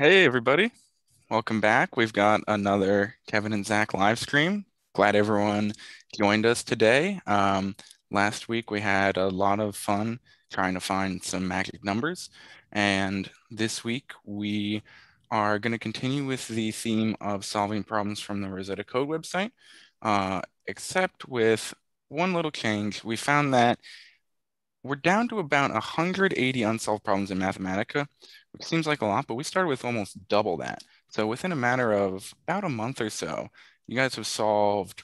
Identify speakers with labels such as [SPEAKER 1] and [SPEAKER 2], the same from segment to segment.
[SPEAKER 1] Hey, everybody. Welcome back. We've got another Kevin and Zach live stream. Glad everyone joined us today. Um, last week we had a lot of fun trying to find some magic numbers. And this week we are going to continue with the theme of solving problems from the Rosetta Code website, uh, except with one little change. We found that we're down to about 180 unsolved problems in Mathematica, seems like a lot, but we started with almost double that. So within a matter of about a month or so, you guys have solved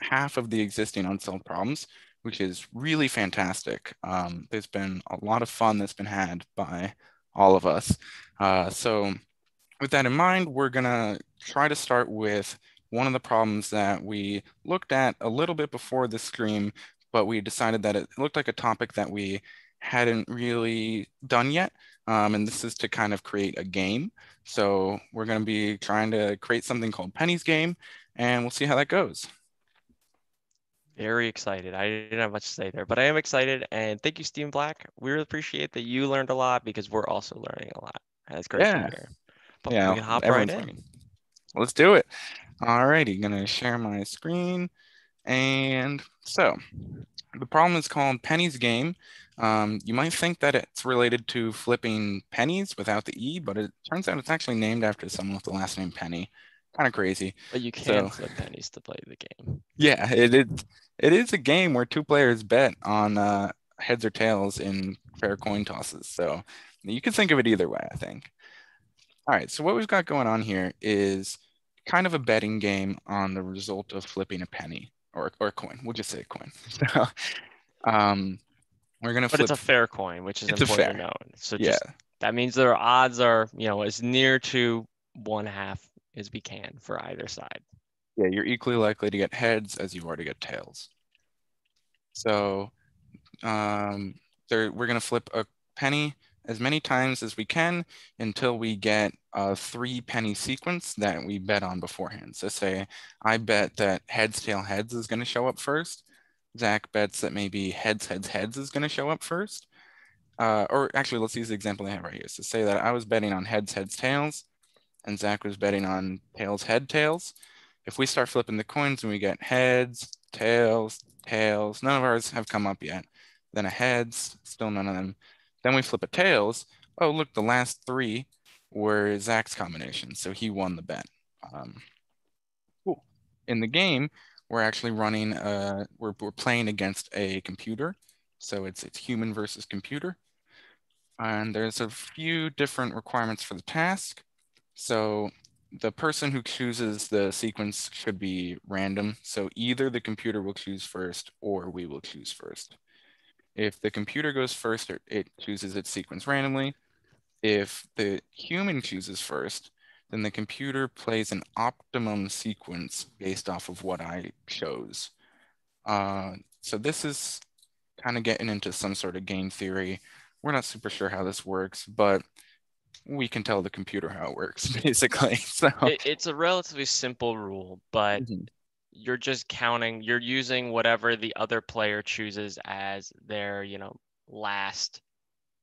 [SPEAKER 1] half of the existing unsolved problems, which is really fantastic. Um, there's been a lot of fun that's been had by all of us. Uh, so with that in mind, we're gonna try to start with one of the problems that we looked at a little bit before the stream, but we decided that it looked like a topic that we hadn't really done yet. Um, and this is to kind of create a game. So we're going to be trying to create something called Penney's Game, and we'll see how that goes.
[SPEAKER 2] Very excited. I didn't have much to say there, but I am excited. And thank you, Steven Black. We really appreciate that you learned a lot because we're also learning a lot. That's great
[SPEAKER 1] Yeah.
[SPEAKER 2] But
[SPEAKER 1] Yeah,
[SPEAKER 2] we can hop right in.
[SPEAKER 1] learning. Let's do it. All righty, gonna share my screen. And so the problem is called Penney's Game. Um, you might think that it's related to flipping pennies without the E, but it turns out it's actually named after someone with the last name Penney. Kind of crazy.
[SPEAKER 2] But you can
[SPEAKER 1] So-
[SPEAKER 2] flip pennies to play the game.
[SPEAKER 1] Yeah, it is. It is a game where two players bet on uh, heads or tails in fair coin tosses. So you can think of it either way, I think. All right, so what we've got going on here is kind of a betting game on the result of flipping a penny or, or a coin. We'll just say a coin. So um, we're gonna
[SPEAKER 2] But
[SPEAKER 1] flip.
[SPEAKER 2] it's a fair coin, which is
[SPEAKER 1] It's
[SPEAKER 2] important to know. So
[SPEAKER 1] yeah,
[SPEAKER 2] just that means their odds are, you know, as near to one half as we can for either side.
[SPEAKER 1] yeah, you're equally likely to get heads as you are to get tails. So um, there, we're gonna flip a penny as many times as we can until we get a three penny sequence that we bet on beforehand. So say I bet that heads, tail, heads is gonna show up first. Zach bets that maybe heads, heads, heads is gonna show up first. Uh, or actually, let's use the example I have right here. So say that I was betting on heads, heads, tails, and Zach was betting on tails, head, tails. If we start flipping the coins and we get heads, tails, tails, none of ours have come up yet. Then a heads, still none of them. Then we flip a tails. Oh, look, the last three were Zach's combination, so he won the bet. Um, cool. In the game, we're actually running, uh, we're, we're playing against a computer. So it's, it's human versus computer. And there's a few different requirements for the task. So the person who chooses the sequence should be random. So either the computer will choose first or we will choose first. If the computer goes first, it- it chooses its sequence randomly. If the human chooses first, then the computer plays an optimum sequence based off of what I chose. Uh, so this is kind of getting into some sort of game theory. We're not super sure how this works, but we can tell the computer how it works, basically. So
[SPEAKER 2] It, it's a relatively simple rule, but
[SPEAKER 1] Mhm.
[SPEAKER 2] you're just counting, you're using whatever the other player chooses as their, you know, last,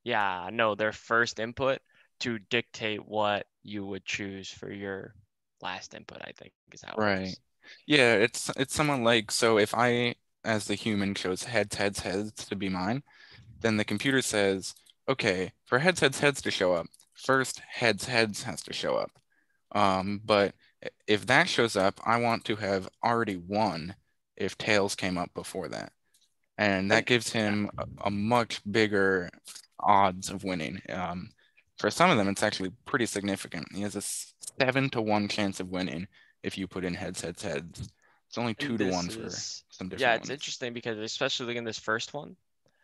[SPEAKER 2] yeah, no, their first input to dictate what you would choose for your last input, I think is how
[SPEAKER 1] Right.
[SPEAKER 2] works.
[SPEAKER 1] Yeah, it's it's somewhat like so if I as the human chose heads, heads, heads to be mine, then the computer says, okay, for heads, heads, heads to show up, first heads, heads has to show up. Um, but if that shows up, I want to have already won if tails came up before that. And that gives him a, a much bigger odds of winning. Um, for some of them, it's actually pretty significant. He has a seven to one chance of winning if you put in heads, heads, heads. It's only two to one for some different
[SPEAKER 2] Yeah, it's
[SPEAKER 1] ones.
[SPEAKER 2] interesting because especially in this first one,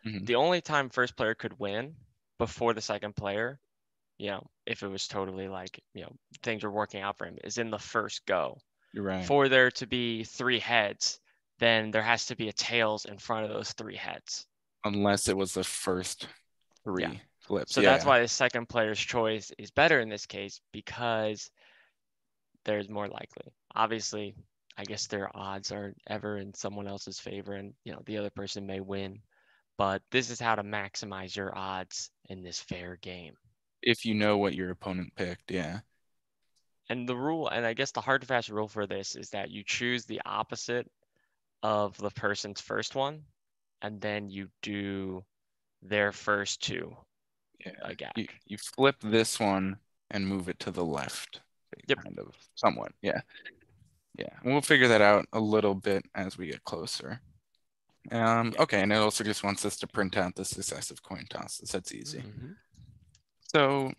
[SPEAKER 1] Mhm.
[SPEAKER 2] the only time first player could win before the second player, you know, if it was totally like, you know, things were working out for him, is in the first go.
[SPEAKER 1] You're right.
[SPEAKER 2] For there to be three heads, then there has to be a tails in front of those three heads.
[SPEAKER 1] Unless it was the first three flips.
[SPEAKER 2] So
[SPEAKER 1] yeah.
[SPEAKER 2] that's why the second player's choice is better in this case because there's more likely. Obviously, I guess their odds are ever in someone else's favor and you know the other person may win. But this is how to maximize your odds in this fair game.
[SPEAKER 1] if you know what your opponent picked, yeah.
[SPEAKER 2] and the rule, and I guess the hard fast rule for this is that you choose the opposite of the person's first one, and then you do their first two
[SPEAKER 1] Yeah.
[SPEAKER 2] again.
[SPEAKER 1] You, you flip this one and move it to the left.
[SPEAKER 2] Yep.
[SPEAKER 1] Kind of, somewhat, yeah. Yeah, and we'll figure that out a little bit as we get closer. Um, okay, and it also just wants us to print out the successive coin tosses. That's easy.
[SPEAKER 2] Mhm.
[SPEAKER 1] So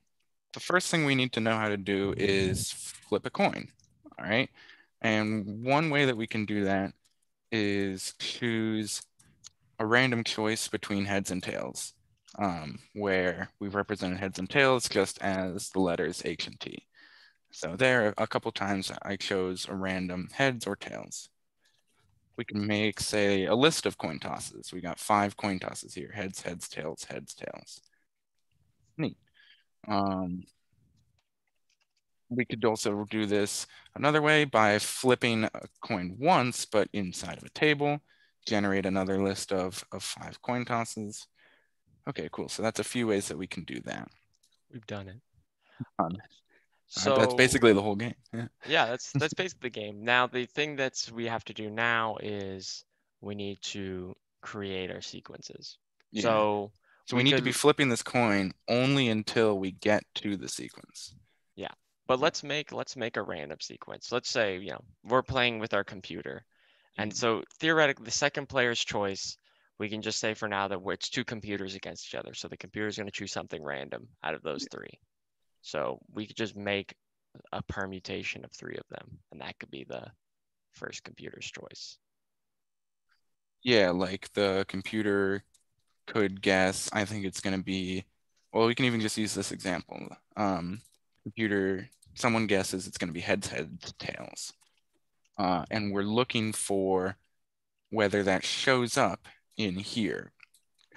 [SPEAKER 1] the first thing we need to know how to do is flip a coin. All right. And one way that we can do that is choose a random choice between heads and tails, um, where we've represented heads and tails just as the letters H and T. So there, a couple times I chose a random heads or tails. We can make, say, a list of coin tosses. We got five coin tosses here, heads, heads, tails, heads, tails. Neat. Um, we could also do this another way by flipping a coin once, but inside of a table, generate another list of, of five coin tosses. Okay, cool. So that's a few ways that we can do that.
[SPEAKER 2] We've done it.
[SPEAKER 1] Fun.
[SPEAKER 2] So
[SPEAKER 1] that's basically the whole game. Yeah.
[SPEAKER 2] yeah, that's that's basically the game. Now the thing that's we have to do now is we need to create our sequences.
[SPEAKER 1] Yeah.
[SPEAKER 2] So
[SPEAKER 1] So we,
[SPEAKER 2] we
[SPEAKER 1] need to be flipping this coin only until we get to the sequence. Yeah.
[SPEAKER 2] But let's make let's make a random sequence. Let's say, you know, we're playing with our computer. And
[SPEAKER 1] Mhm.
[SPEAKER 2] so theoretically the second player's choice, we can just say for now that it's two computers against each other. So the computer is going to choose something random out of those three. So we could just make a permutation of three of them, and that could be the first computer's choice.
[SPEAKER 1] Yeah, like the computer could guess, I think it's going to be, well, we can even just use this example. Um, computer, someone guesses it's going to be heads, heads, tails. Uh, and we're looking for whether that shows up in here,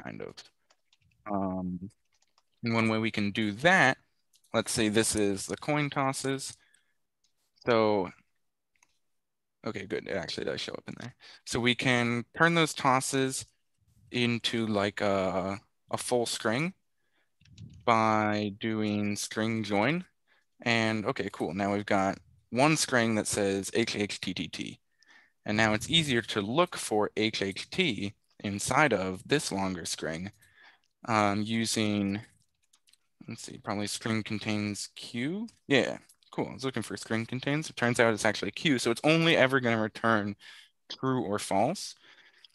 [SPEAKER 1] kind of. Um, and one way we can do that, let's say this is the coin tosses. So, okay, good. It actually does show up in there. So we can turn those tosses into like a, a full string by doing string join. And okay, cool. Now we've got one string that says HHTTT. And now it's easier to look for HHT inside of this longer string um, using, let's see, probably string contains Q. Yeah, cool. I was looking for string contains. It turns out it's actually Q. So it's only ever going to return true or false.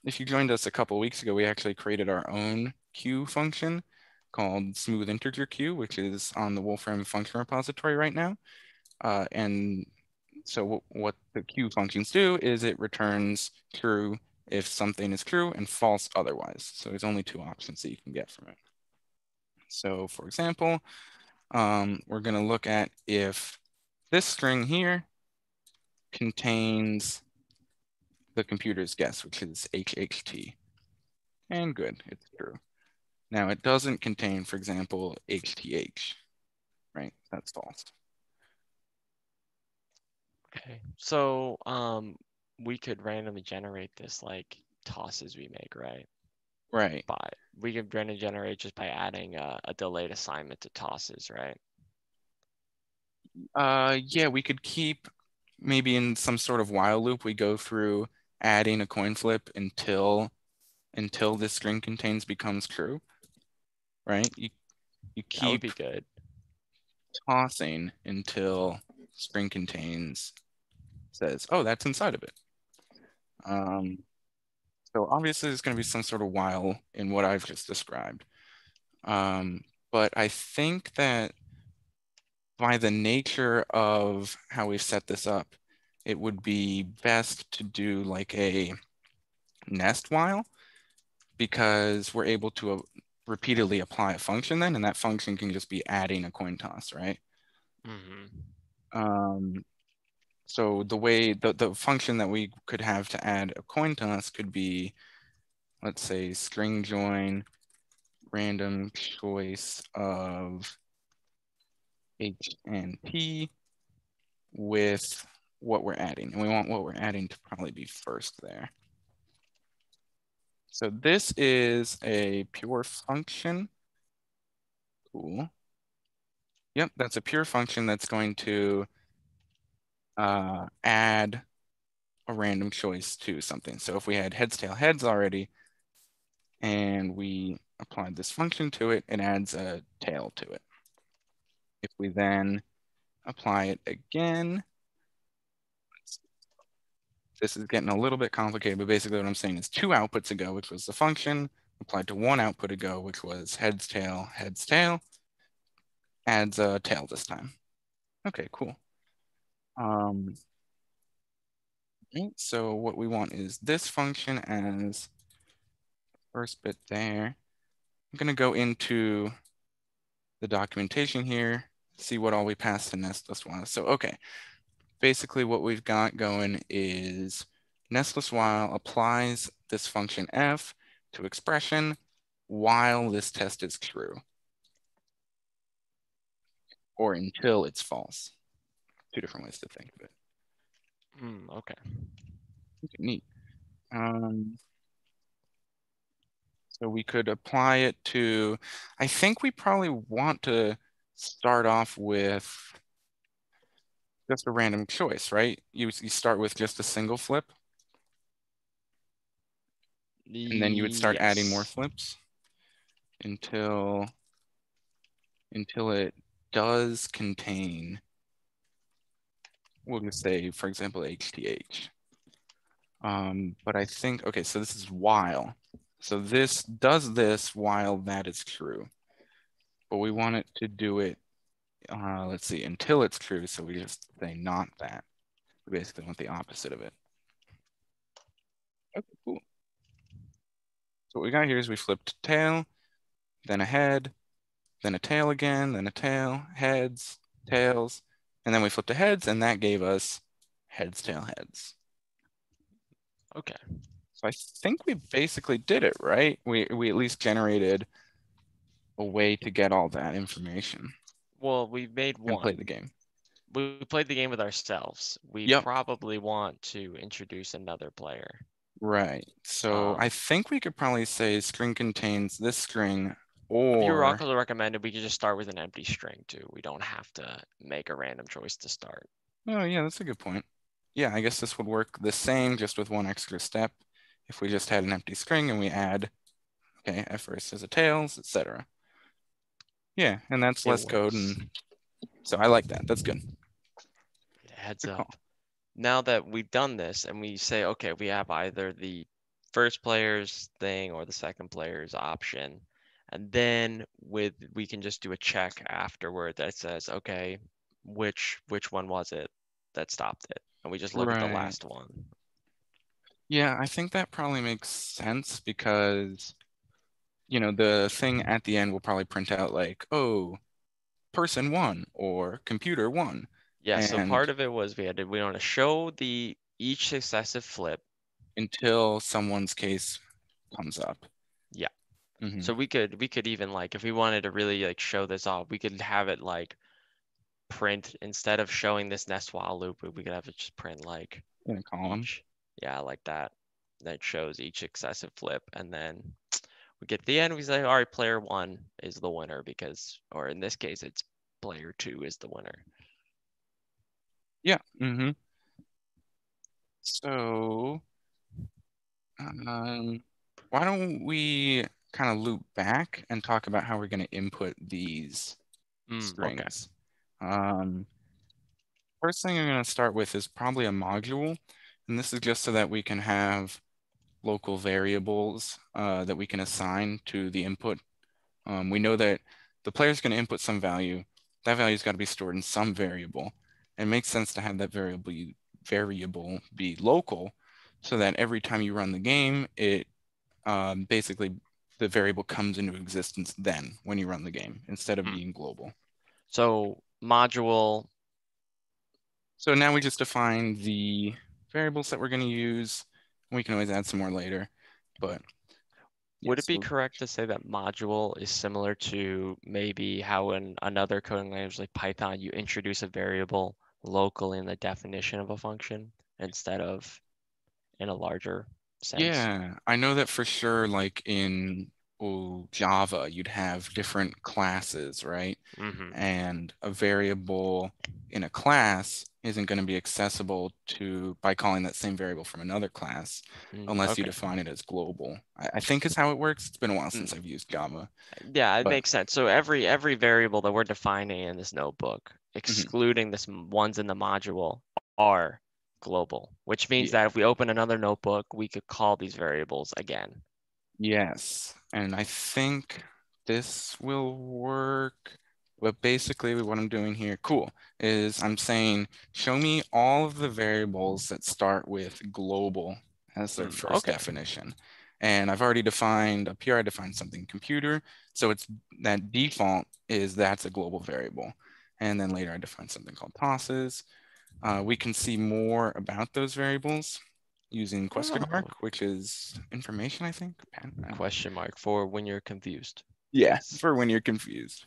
[SPEAKER 1] If you joined us a couple weeks ago, we actually created our own Q function called smooth integer Q, which is on the Wolfram function repository right now. Uh, and so what the Q functions do is it returns true if something is true and false otherwise. So there's only two options that you can get from it. So for example, um, we're going to look at if this string here contains the computer's guess, which is HHT. And good, it's true. Now it doesn't contain, for example, HTH, right? That's false.
[SPEAKER 2] Okay. So um we could randomly generate this like tosses we make, right?
[SPEAKER 1] Right.
[SPEAKER 2] By we could randomly generate just by adding a, a delayed assignment to tosses, right?
[SPEAKER 1] Uh, yeah, we could keep maybe in some sort of while loop, we go through adding a coin flip until until this string contains becomes true. Right? You you
[SPEAKER 2] That would
[SPEAKER 1] keep
[SPEAKER 2] be good.
[SPEAKER 1] tossing until string contains says, oh, that's inside of it. Um, so obviously there's going to be some sort of while in what I've just described. Um, but I think that by the nature of how we've set this up, it would be best to do like a nest while because we're able to uh, repeatedly apply a function then, and that function can just be adding a coin toss, right?
[SPEAKER 2] hmm
[SPEAKER 1] Um, so the way the, the function that we could have to add a coin toss could be, let's say, string join random choice of H and P with what we're adding. And we want what we're adding to probably be first there. So this is a pure function. Cool. Yep, that's a pure function that's going to uh, add a random choice to something. So if we had heads, tail, heads already, and we applied this function to it, it adds a tail to it. If we then apply it again, this is getting a little bit complicated, but basically what I'm saying is two outputs ago, which was the function, applied to one output ago, which was heads, tail, heads, tail, adds a tail this time. Okay, cool. Um, so what we want is this function as first bit there. I'm gonna go into the documentation here, see what all we passed to nestless while. So, okay, basically what we've got going is nestless while applies this function f to expression while this test is true or until it's false. Two different ways to think of it.
[SPEAKER 2] Mm, okay.
[SPEAKER 1] okay. Neat. Um, so we could apply it to, I think we probably want to start off with just a random choice, right? You, you start with just a single flip. And then you would start yes. adding more flips until until it does contain we'll just say, for example, HTH. Um, but I think, okay, so this is while. So this does this while that is true. But we want it to do it, uh, let's see, until it's true. So we just say not that. We basically want the opposite of it. Okay, cool. So what we got here is we flipped tail, then a head, then a tail again, then a tail, heads, tails, and then we flipped to heads, and that gave us heads, tail, heads.
[SPEAKER 2] Okay.
[SPEAKER 1] So I think we basically did it, right? We, we at least generated a way to get all that information.
[SPEAKER 2] Well, we made one.
[SPEAKER 1] Play the game.
[SPEAKER 2] We played the game with ourselves. We yep. probably want to introduce another player.
[SPEAKER 1] Right. So um, I think we could probably say string contains this string or
[SPEAKER 2] also recommended we could just start with an empty string too. We don't have to make a random choice to start.
[SPEAKER 1] Oh yeah, that's a good point. Yeah, I guess this would work the same just with one extra step. If we just had an empty string and we add, okay, at first as a tails, etc. Yeah, and that's it less works. code, and so I like that. That's good.
[SPEAKER 2] It Heads good up. Call. Now that we've done this and we say, okay, we have either the first player's thing or the second player's option and then with we can just do a check afterward that says okay which which one was it that stopped it? And we just look right. at the last one.
[SPEAKER 1] Yeah i think that probably makes sense because you know the thing at the end will probably print out like oh person one or computer one.
[SPEAKER 2] Yeah and so part of it was we had to we want to show the each successive flip
[SPEAKER 1] until someone's case comes up.
[SPEAKER 2] Yeah Mm-hmm. So we could we could even like if we wanted to really like show this off, we could have it like print instead of showing this nest while loop, we could have it just print like
[SPEAKER 1] in a column.
[SPEAKER 2] Each, yeah, like that. That shows each successive flip, and then we get the end. We say, all right, player one is the winner because, or in this case, it's player two is the winner.
[SPEAKER 1] Yeah. Mm-hmm. So, um, why don't we kind of loop back and talk about how we're going to input these mm, strings. Okay. Um, first thing I'm going to start with is probably a module. And this is just so that we can have local variables uh, that we can assign to the input. Um, we know that the player is going to input some value. That value has got to be stored in some variable. It makes sense to have that variable, variable be local so that every time you run the game, it um, basically the variable comes into existence then when you run the game instead of hmm. being global.
[SPEAKER 2] So module.
[SPEAKER 1] So now we just define the variables that we're going to use. We can always add some more later, but.
[SPEAKER 2] Would it be correct to say that module is similar to maybe how in another coding language like Python, you introduce a variable locally in the definition of a function instead of in a larger sense?
[SPEAKER 1] Yeah, I know that for sure, like in oh, Java, you'd have different classes, right?
[SPEAKER 2] hmm
[SPEAKER 1] And a variable in a class isn't going to be accessible to by calling that same variable from another class
[SPEAKER 2] Mm,
[SPEAKER 1] unless you define it as global. I, I think is how it works. It's been a while since
[SPEAKER 2] Mm.
[SPEAKER 1] I've used Java.
[SPEAKER 2] Yeah, it
[SPEAKER 1] But-
[SPEAKER 2] makes sense. So every every variable that we're defining in this notebook,
[SPEAKER 1] Mm-hmm.
[SPEAKER 2] excluding this ones in the module, are global, which means
[SPEAKER 1] Yeah.
[SPEAKER 2] that if we open another notebook, we could call these variables again.
[SPEAKER 1] Yes, and I think this will work. But basically what I'm doing here, cool, is I'm saying, show me all of the variables that start with global as their
[SPEAKER 2] Mm,
[SPEAKER 1] first
[SPEAKER 2] okay.
[SPEAKER 1] definition. And I've already defined, up here I defined something computer. So it's that default is that's a global variable. And then later I defined something called tosses. Uh, we can see more about those variables using question
[SPEAKER 2] Oh.
[SPEAKER 1] mark, which is information, I think. Pen- I don't-
[SPEAKER 2] Question mark for when you're confused.
[SPEAKER 1] yeah,
[SPEAKER 2] Yes.
[SPEAKER 1] for when you're confused.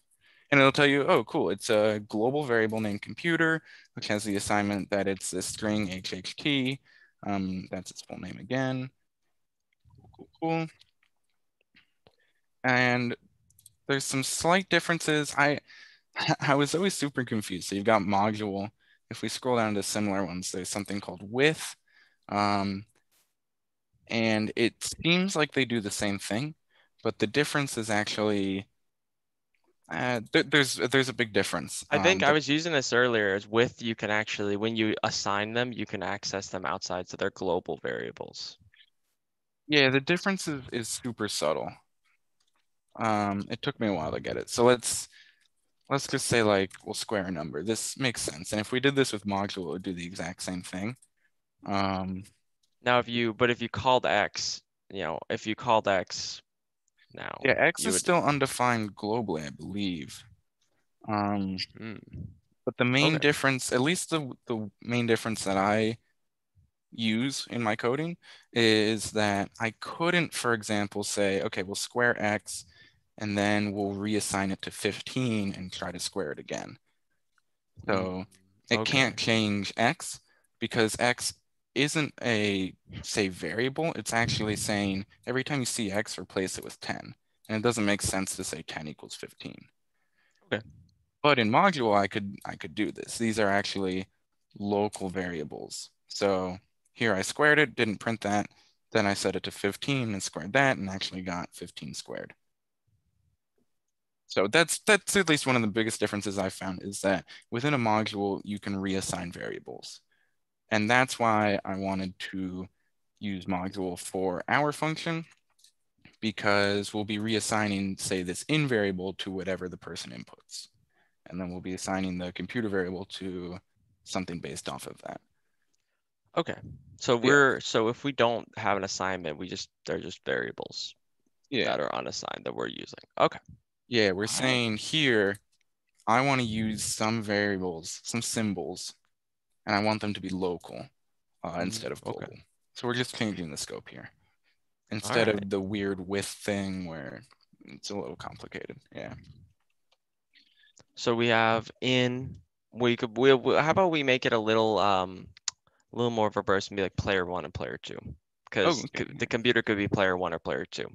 [SPEAKER 1] And it'll tell you, oh, cool, it's a global variable named computer, which has the assignment that it's a string HHT. Um, that's its full name again. Cool, cool, cool. And there's some slight differences. I I was always super confused. So you've got module. If we scroll down to similar ones, there's something called with. Um, and it seems like they do the same thing, but the difference is actually uh, there, there's there's a big difference.
[SPEAKER 2] I think
[SPEAKER 1] Um,
[SPEAKER 2] I was using this earlier as with you can actually when you assign them, you can access them outside so they're global variables.
[SPEAKER 1] yeah, the difference is, is super subtle. Um, it took me a while to get it. So let's let's just say like we'll square a number. This makes sense. And if we did this with module, it would do the exact same thing. Um,
[SPEAKER 2] Now if you but if you called X, you know, if you called X now.
[SPEAKER 1] yeah, X is
[SPEAKER 2] would-
[SPEAKER 1] still undefined globally, I believe. Um,
[SPEAKER 2] Mm,
[SPEAKER 1] But the main
[SPEAKER 2] Okay.
[SPEAKER 1] difference, at least the the main difference that I use in my coding is that I couldn't, for example, say, okay, we'll square x and then we'll reassign it to 15 and try to square it again. So mm. it
[SPEAKER 2] okay.
[SPEAKER 1] can't change x because x isn't a say variable. It's actually saying every time you see x, replace it with 10. And it doesn't make sense to say 10 equals 15.
[SPEAKER 2] Okay.
[SPEAKER 1] But in module, I could I could do this. These are actually local variables. So here I squared it, didn't print that. Then I set it to 15 and squared that and actually got 15 squared. So that's that's at least one of the biggest differences I found is that within a module, you can reassign variables. And that's why I wanted to use module for our function because we'll be reassigning, say, this in variable to whatever the person inputs. And then we'll be assigning the computer variable to something based off of that.
[SPEAKER 2] Okay. So
[SPEAKER 1] Yeah.
[SPEAKER 2] we're so if we don't have an assignment, we just they're just variables
[SPEAKER 1] Yeah.
[SPEAKER 2] that are unassigned that we're using. Okay.
[SPEAKER 1] Yeah, we're saying here, I want to use some variables, some symbols, and I want them to be local uh,
[SPEAKER 2] Mm,
[SPEAKER 1] instead of
[SPEAKER 2] okay.
[SPEAKER 1] global. So we're just changing the scope here. Instead
[SPEAKER 2] Alright.
[SPEAKER 1] of the weird with thing where it's a little complicated. Yeah.
[SPEAKER 2] So we have in we could we we- how about we make it a little um a little more verbose and be like player one and player two because
[SPEAKER 1] okay.
[SPEAKER 2] the computer could be player one or player two,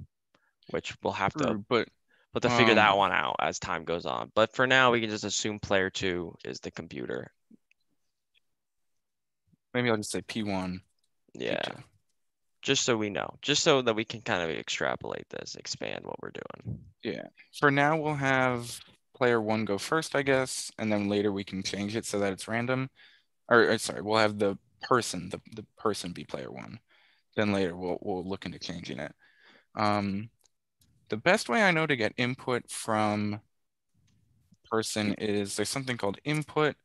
[SPEAKER 2] which we'll have to
[SPEAKER 1] True, but
[SPEAKER 2] to figure that
[SPEAKER 1] um,
[SPEAKER 2] one out as time goes on. But for now, we can just assume player two is the computer.
[SPEAKER 1] maybe I'll just say P1.
[SPEAKER 2] Yeah,
[SPEAKER 1] P2.
[SPEAKER 2] just so we know, just so that we can kind of extrapolate this, expand what we're doing. Yeah.
[SPEAKER 1] For now, we'll have player one go first, I guess, and then later we can change it so that it's random. Or, or sorry, we'll have the person, the, the person be player one. Then later we'll we'll look into changing it. Um, the best way I know to get input from person is there's something called input,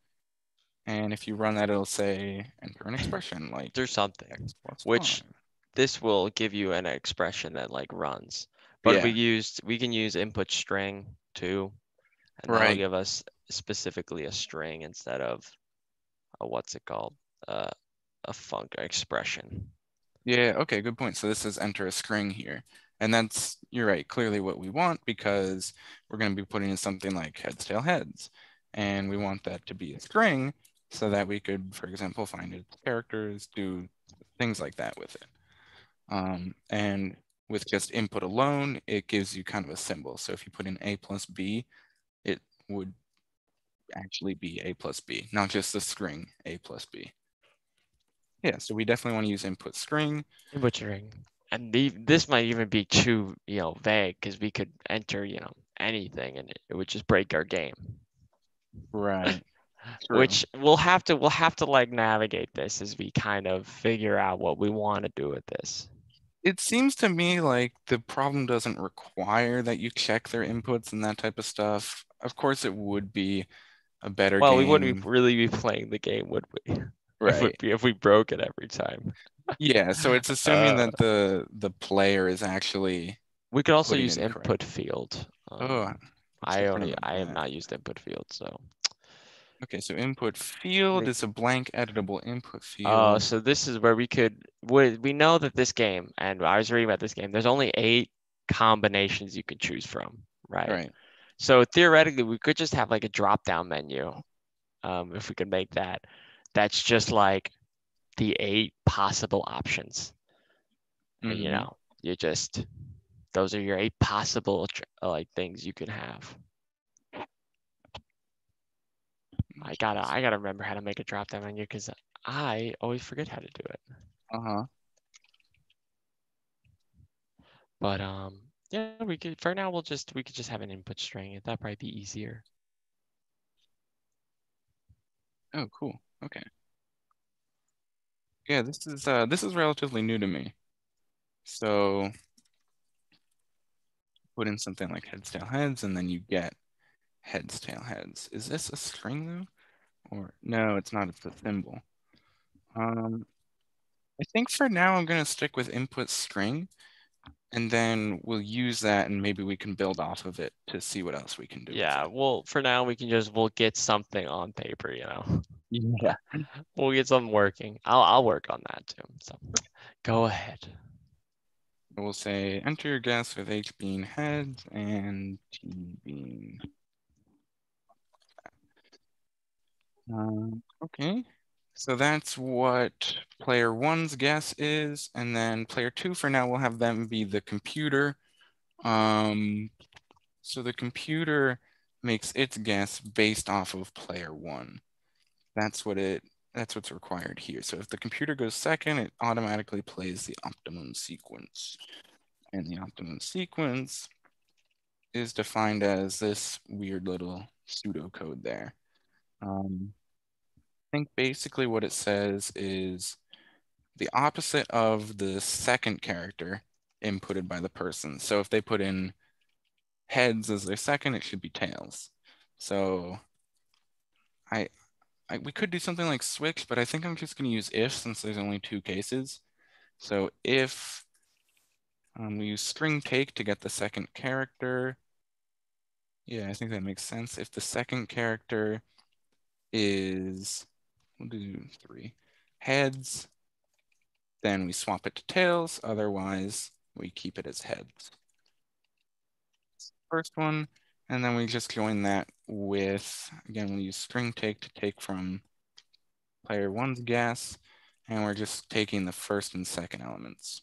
[SPEAKER 1] and if you run that, it'll say enter an expression like
[SPEAKER 2] There's something. Which-
[SPEAKER 1] five.
[SPEAKER 2] This will give you an expression that like runs. But
[SPEAKER 1] Yeah.
[SPEAKER 2] we used we can use input string too. And that'll give us specifically a string instead of a what's it called? Uh, a func expression.
[SPEAKER 1] Yeah, okay, good point. So this is enter a string here. And that's, you're right, clearly what we want because we're going to be putting in something like heads, tail, heads. And we want that to be a string so that we could, for example, find its characters, do things like that with it. Um, and with just input alone, it gives you kind of a symbol. So if you put in A plus B, it would actually be A plus B, not just the string A plus B. Yeah, so we definitely want to use input string.
[SPEAKER 2] String. And the, this might even be too, you know, vague because we could enter, you know, anything and it, it would just break our game.
[SPEAKER 1] Right.
[SPEAKER 2] Which we'll have to we'll have to like navigate this as we kind of figure out what we want to do with this.
[SPEAKER 1] It seems to me like the problem doesn't require that you check their inputs and that type of stuff. Of course, it would be a better
[SPEAKER 2] well,
[SPEAKER 1] game.
[SPEAKER 2] we wouldn't really be playing the game, would we? If,
[SPEAKER 1] right.
[SPEAKER 2] we, if we broke it every time.
[SPEAKER 1] Yeah, so it's assuming
[SPEAKER 2] Uh,
[SPEAKER 1] that the the player is actually.
[SPEAKER 2] We could also use
[SPEAKER 1] it in correct.
[SPEAKER 2] input field.
[SPEAKER 1] Oh,
[SPEAKER 2] Um,
[SPEAKER 1] I
[SPEAKER 2] I only I have not used input field, so
[SPEAKER 1] Okay, so input field is a blank editable input field.
[SPEAKER 2] Oh, so this is where we could we we know that this game, and I was reading about this game. There's only eight combinations you can choose from, right?
[SPEAKER 1] right.
[SPEAKER 2] So theoretically, we could just have like a drop down menu, um, if we could make that. That's just like the eight possible options. And, you know, you just those are your eight possible uh, like things you can have. I gotta I gotta remember how to make a drop down menu because I always forget how to do it.
[SPEAKER 1] Uh-huh.
[SPEAKER 2] But um, yeah, we could for now we'll just we could just have an input string. That'd probably be easier.
[SPEAKER 1] Oh, cool. Okay. Yeah, this is uh this is relatively new to me. So put in something like heads tail heads and then you get heads tail heads. Is this a string though? Or no, it's not, it's a symbol. Um I think for now I'm gonna stick with input string and then we'll use that and maybe we can build off of it to see what else we can do.
[SPEAKER 2] Yeah, well, for now we can just we'll get something on paper, you know.
[SPEAKER 1] Yeah.
[SPEAKER 2] We'll get something working. I'll I'll work on that too. So go ahead.
[SPEAKER 1] We'll say enter your guess with H being heads and T being. Um, okay, so that's what player one's guess is, and then player two for now we'll have them be the computer. Um, so the computer makes its guess based off of player one. That's what it. That's what's required here. So if the computer goes second, it automatically plays the optimum sequence. And the optimum sequence is defined as this weird little pseudocode there. Um, think basically what it says is the opposite of the second character inputted by the person. So if they put in heads as their second, it should be tails. So I, I we could do something like switch, but I think I'm just going to use if since there's only two cases. So if um, we use string take to get the second character. Yeah, I think that makes sense. If the second character is, we'll do three heads, then we swap it to tails. Otherwise, we keep it as heads. First one, and then we just join that with, again, we use string take to take from player one's guess, and we're just taking the first and second elements.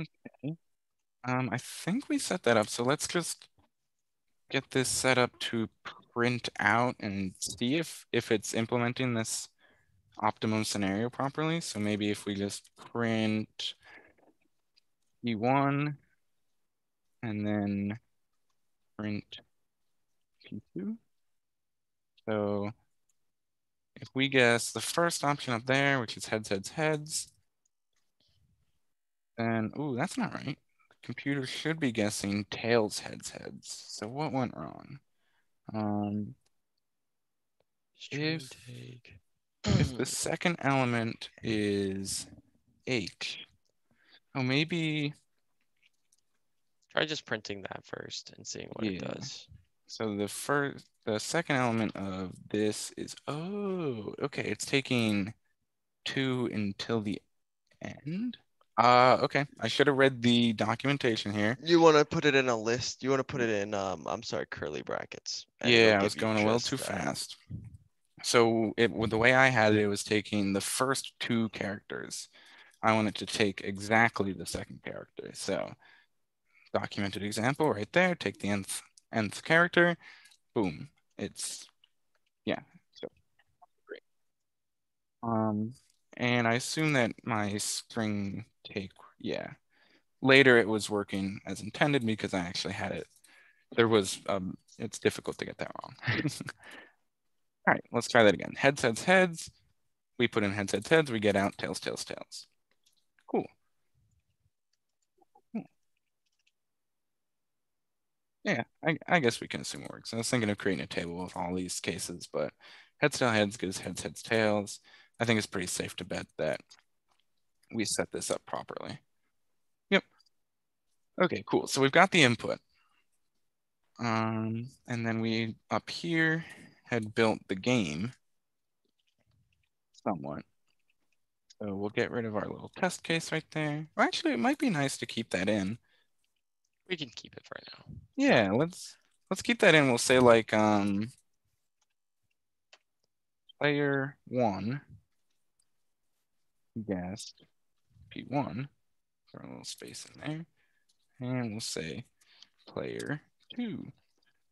[SPEAKER 1] Okay. Um, I think we set that up. So let's just get this set up to print out and see if if it's implementing this optimum scenario properly. So maybe if we just print P1 and then print P2. So if we guess the first option up there, which is heads, heads, heads, then, ooh, that's not right. The computer should be guessing tails, heads, heads. So what went wrong? Um, If-
[SPEAKER 2] take.
[SPEAKER 1] if the second element is H, oh, maybe,
[SPEAKER 2] Try just printing that first and seeing what it does.
[SPEAKER 1] so the first, the second element of this is, oh, okay, it's taking two until the end. Uh, okay, I should have read the documentation here.
[SPEAKER 2] You want to put it in a list. You want to put it in um I'm sorry, curly brackets.
[SPEAKER 1] Yeah, I was going a little too
[SPEAKER 2] that.
[SPEAKER 1] fast. So it with the way I had it, it was taking the first two characters. I wanted to take exactly the second character. So documented example right there, take the nth, nth character, boom, it's, yeah, so great. Um, and I assume that my string take, yeah, later it was working as intended because I actually had it, there was, um, it's difficult to get that wrong. All right, let's try that again. Heads, heads, heads. We put in heads, heads, heads. We get out tails, tails, tails. Cool. Yeah, I, I guess we can assume it works. I was thinking of creating a table with all these cases, but heads, tails, heads gives heads, heads, tails. I think it's pretty safe to bet that we set this up properly. Yep. Okay, cool. So we've got the input. Um, and then we up here had built the game somewhat. So we'll get rid of our little test case right there. Well, actually, it might be nice to keep that in.
[SPEAKER 2] We can keep it for now.
[SPEAKER 1] Yeah, let's let's keep that in. We'll say like um player one guest P1 for a little space in there. And we'll say player two.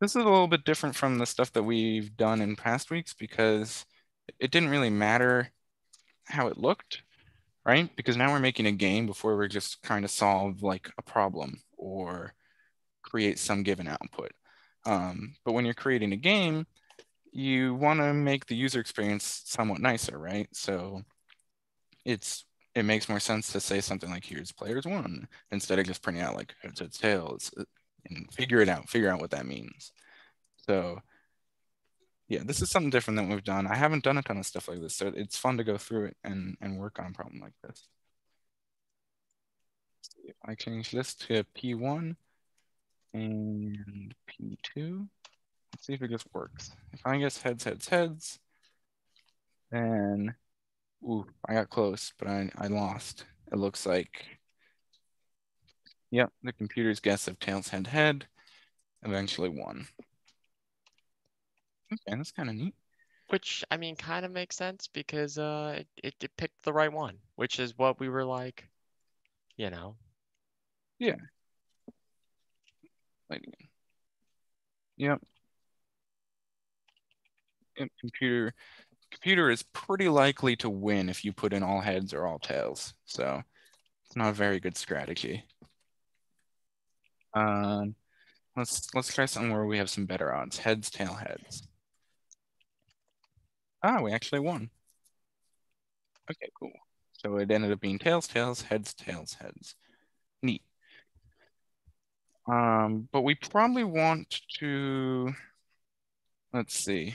[SPEAKER 1] This is a little bit different from the stuff that we've done in past weeks because it didn't really matter how it looked, right? Because now we're making a game before we're just trying to solve like a problem or create some given output. Um, but when you're creating a game, you want to make the user experience somewhat nicer, right? So it's it makes more sense to say something like here's players one instead of just printing out like heads, heads, tails uh, and figure it out, figure out what that means. So yeah, this is something different than we've done. I haven't done a ton of stuff like this, so it's fun to go through it and, and work on a problem like this. If I change this to P1 and P2, let's see if it just works. If I guess heads, heads, heads, then, ooh, I got close, but I, I lost. It looks like, yep, the computer's guess of tails, head, head eventually won. Okay, that's kind of neat.
[SPEAKER 2] Which I mean, kind of makes sense because uh, it, it picked the right one, which is what we were like, you know.
[SPEAKER 1] Yeah. Yep. And computer computer is pretty likely to win if you put in all heads or all tails. So it's not a very good strategy. Um, let's let's try something where we have some better odds. Heads, tail, heads. Ah, we actually won. Okay, cool. So it ended up being tails, tails, heads, tails, heads. Neat. Um, but we probably want to, let's see.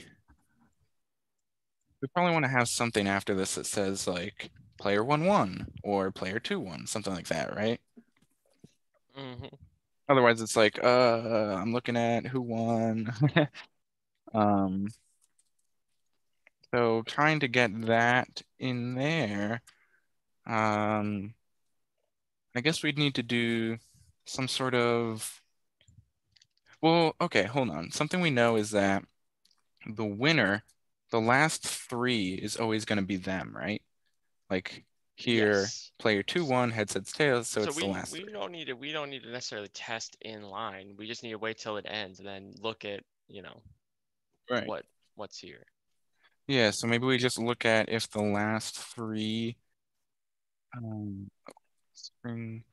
[SPEAKER 1] We probably want to have something after this that says like player one one or player two one, something like that, right?
[SPEAKER 2] Mm-hmm.
[SPEAKER 1] Otherwise, it's like, uh, I'm looking at who won. um, so trying to get that in there, um, I guess we'd need to do some sort of, well, okay, hold on. Something we know is that the winner, the last three is always going to be them, right? Like here, yes. player two, one, heads, heads, tails, so, so it's
[SPEAKER 2] we,
[SPEAKER 1] the last
[SPEAKER 2] we three. don't need to, we don't need to necessarily test in line. We just need to wait till it ends and then look at, you know,
[SPEAKER 1] right.
[SPEAKER 2] what what's here.
[SPEAKER 1] Yeah, so maybe we just look at if the last three um spring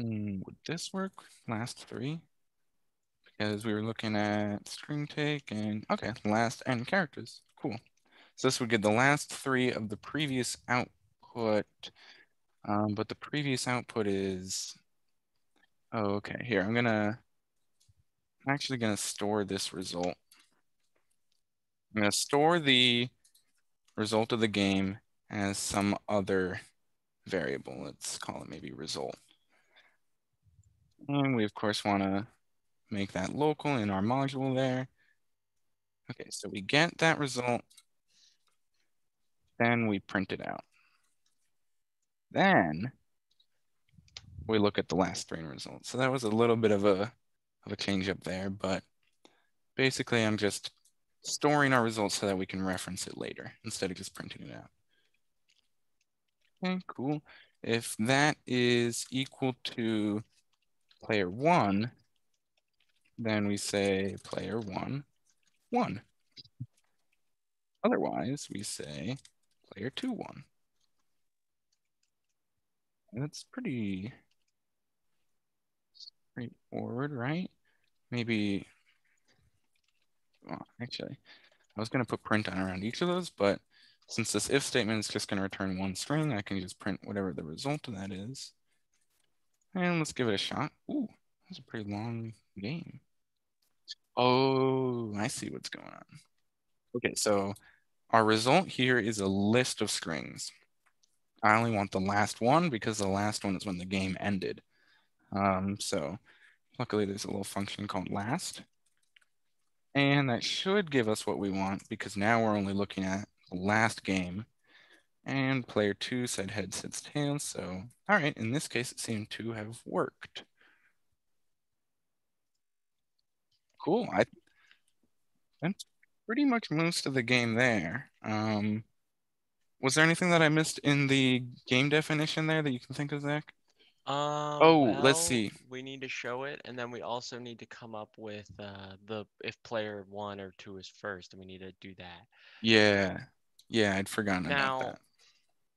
[SPEAKER 1] mm, would this work? Last three? Because we were looking at string take and okay, last n characters. Cool. So this would get the last three of the previous output. Um, but the previous output is oh okay, here I'm gonna I'm actually gonna store this result I'm to store the result of the game as some other variable. Let's call it maybe result. And we of course want to make that local in our module there. Okay, so we get that result, then we print it out. Then we look at the last three results. So that was a little bit of a of a change up there, but basically I'm just storing our results so that we can reference it later instead of just printing it out. Okay, cool. If that is equal to player one, then we say player one, one. Otherwise, we say player two, one. That's pretty straightforward, right? Maybe, well, actually, I was going to put print on around each of those, but since this if statement is just going to return one string, I can just print whatever the result of that is. And let's give it a shot. Ooh, that's a pretty long game. Oh, I see what's going on. Okay, so our result here is a list of strings. I only want the last one because the last one is when the game ended. Um, so luckily there's a little function called last. And that should give us what we want because now we're only looking at the last game. And player two said head sits tails. So, all right, in this case, it seemed to have worked. Cool. I that's pretty much most of the game there. Um, was there anything that I missed in the game definition there that you can think of, Zach?
[SPEAKER 2] Um,
[SPEAKER 1] Oh,
[SPEAKER 2] well,
[SPEAKER 1] let's see.
[SPEAKER 2] We need to show it, and then we also need to come up with uh, the if player one or two is first, and we need to do that.
[SPEAKER 1] Yeah, yeah, I'd forgotten
[SPEAKER 2] Now,
[SPEAKER 1] about that.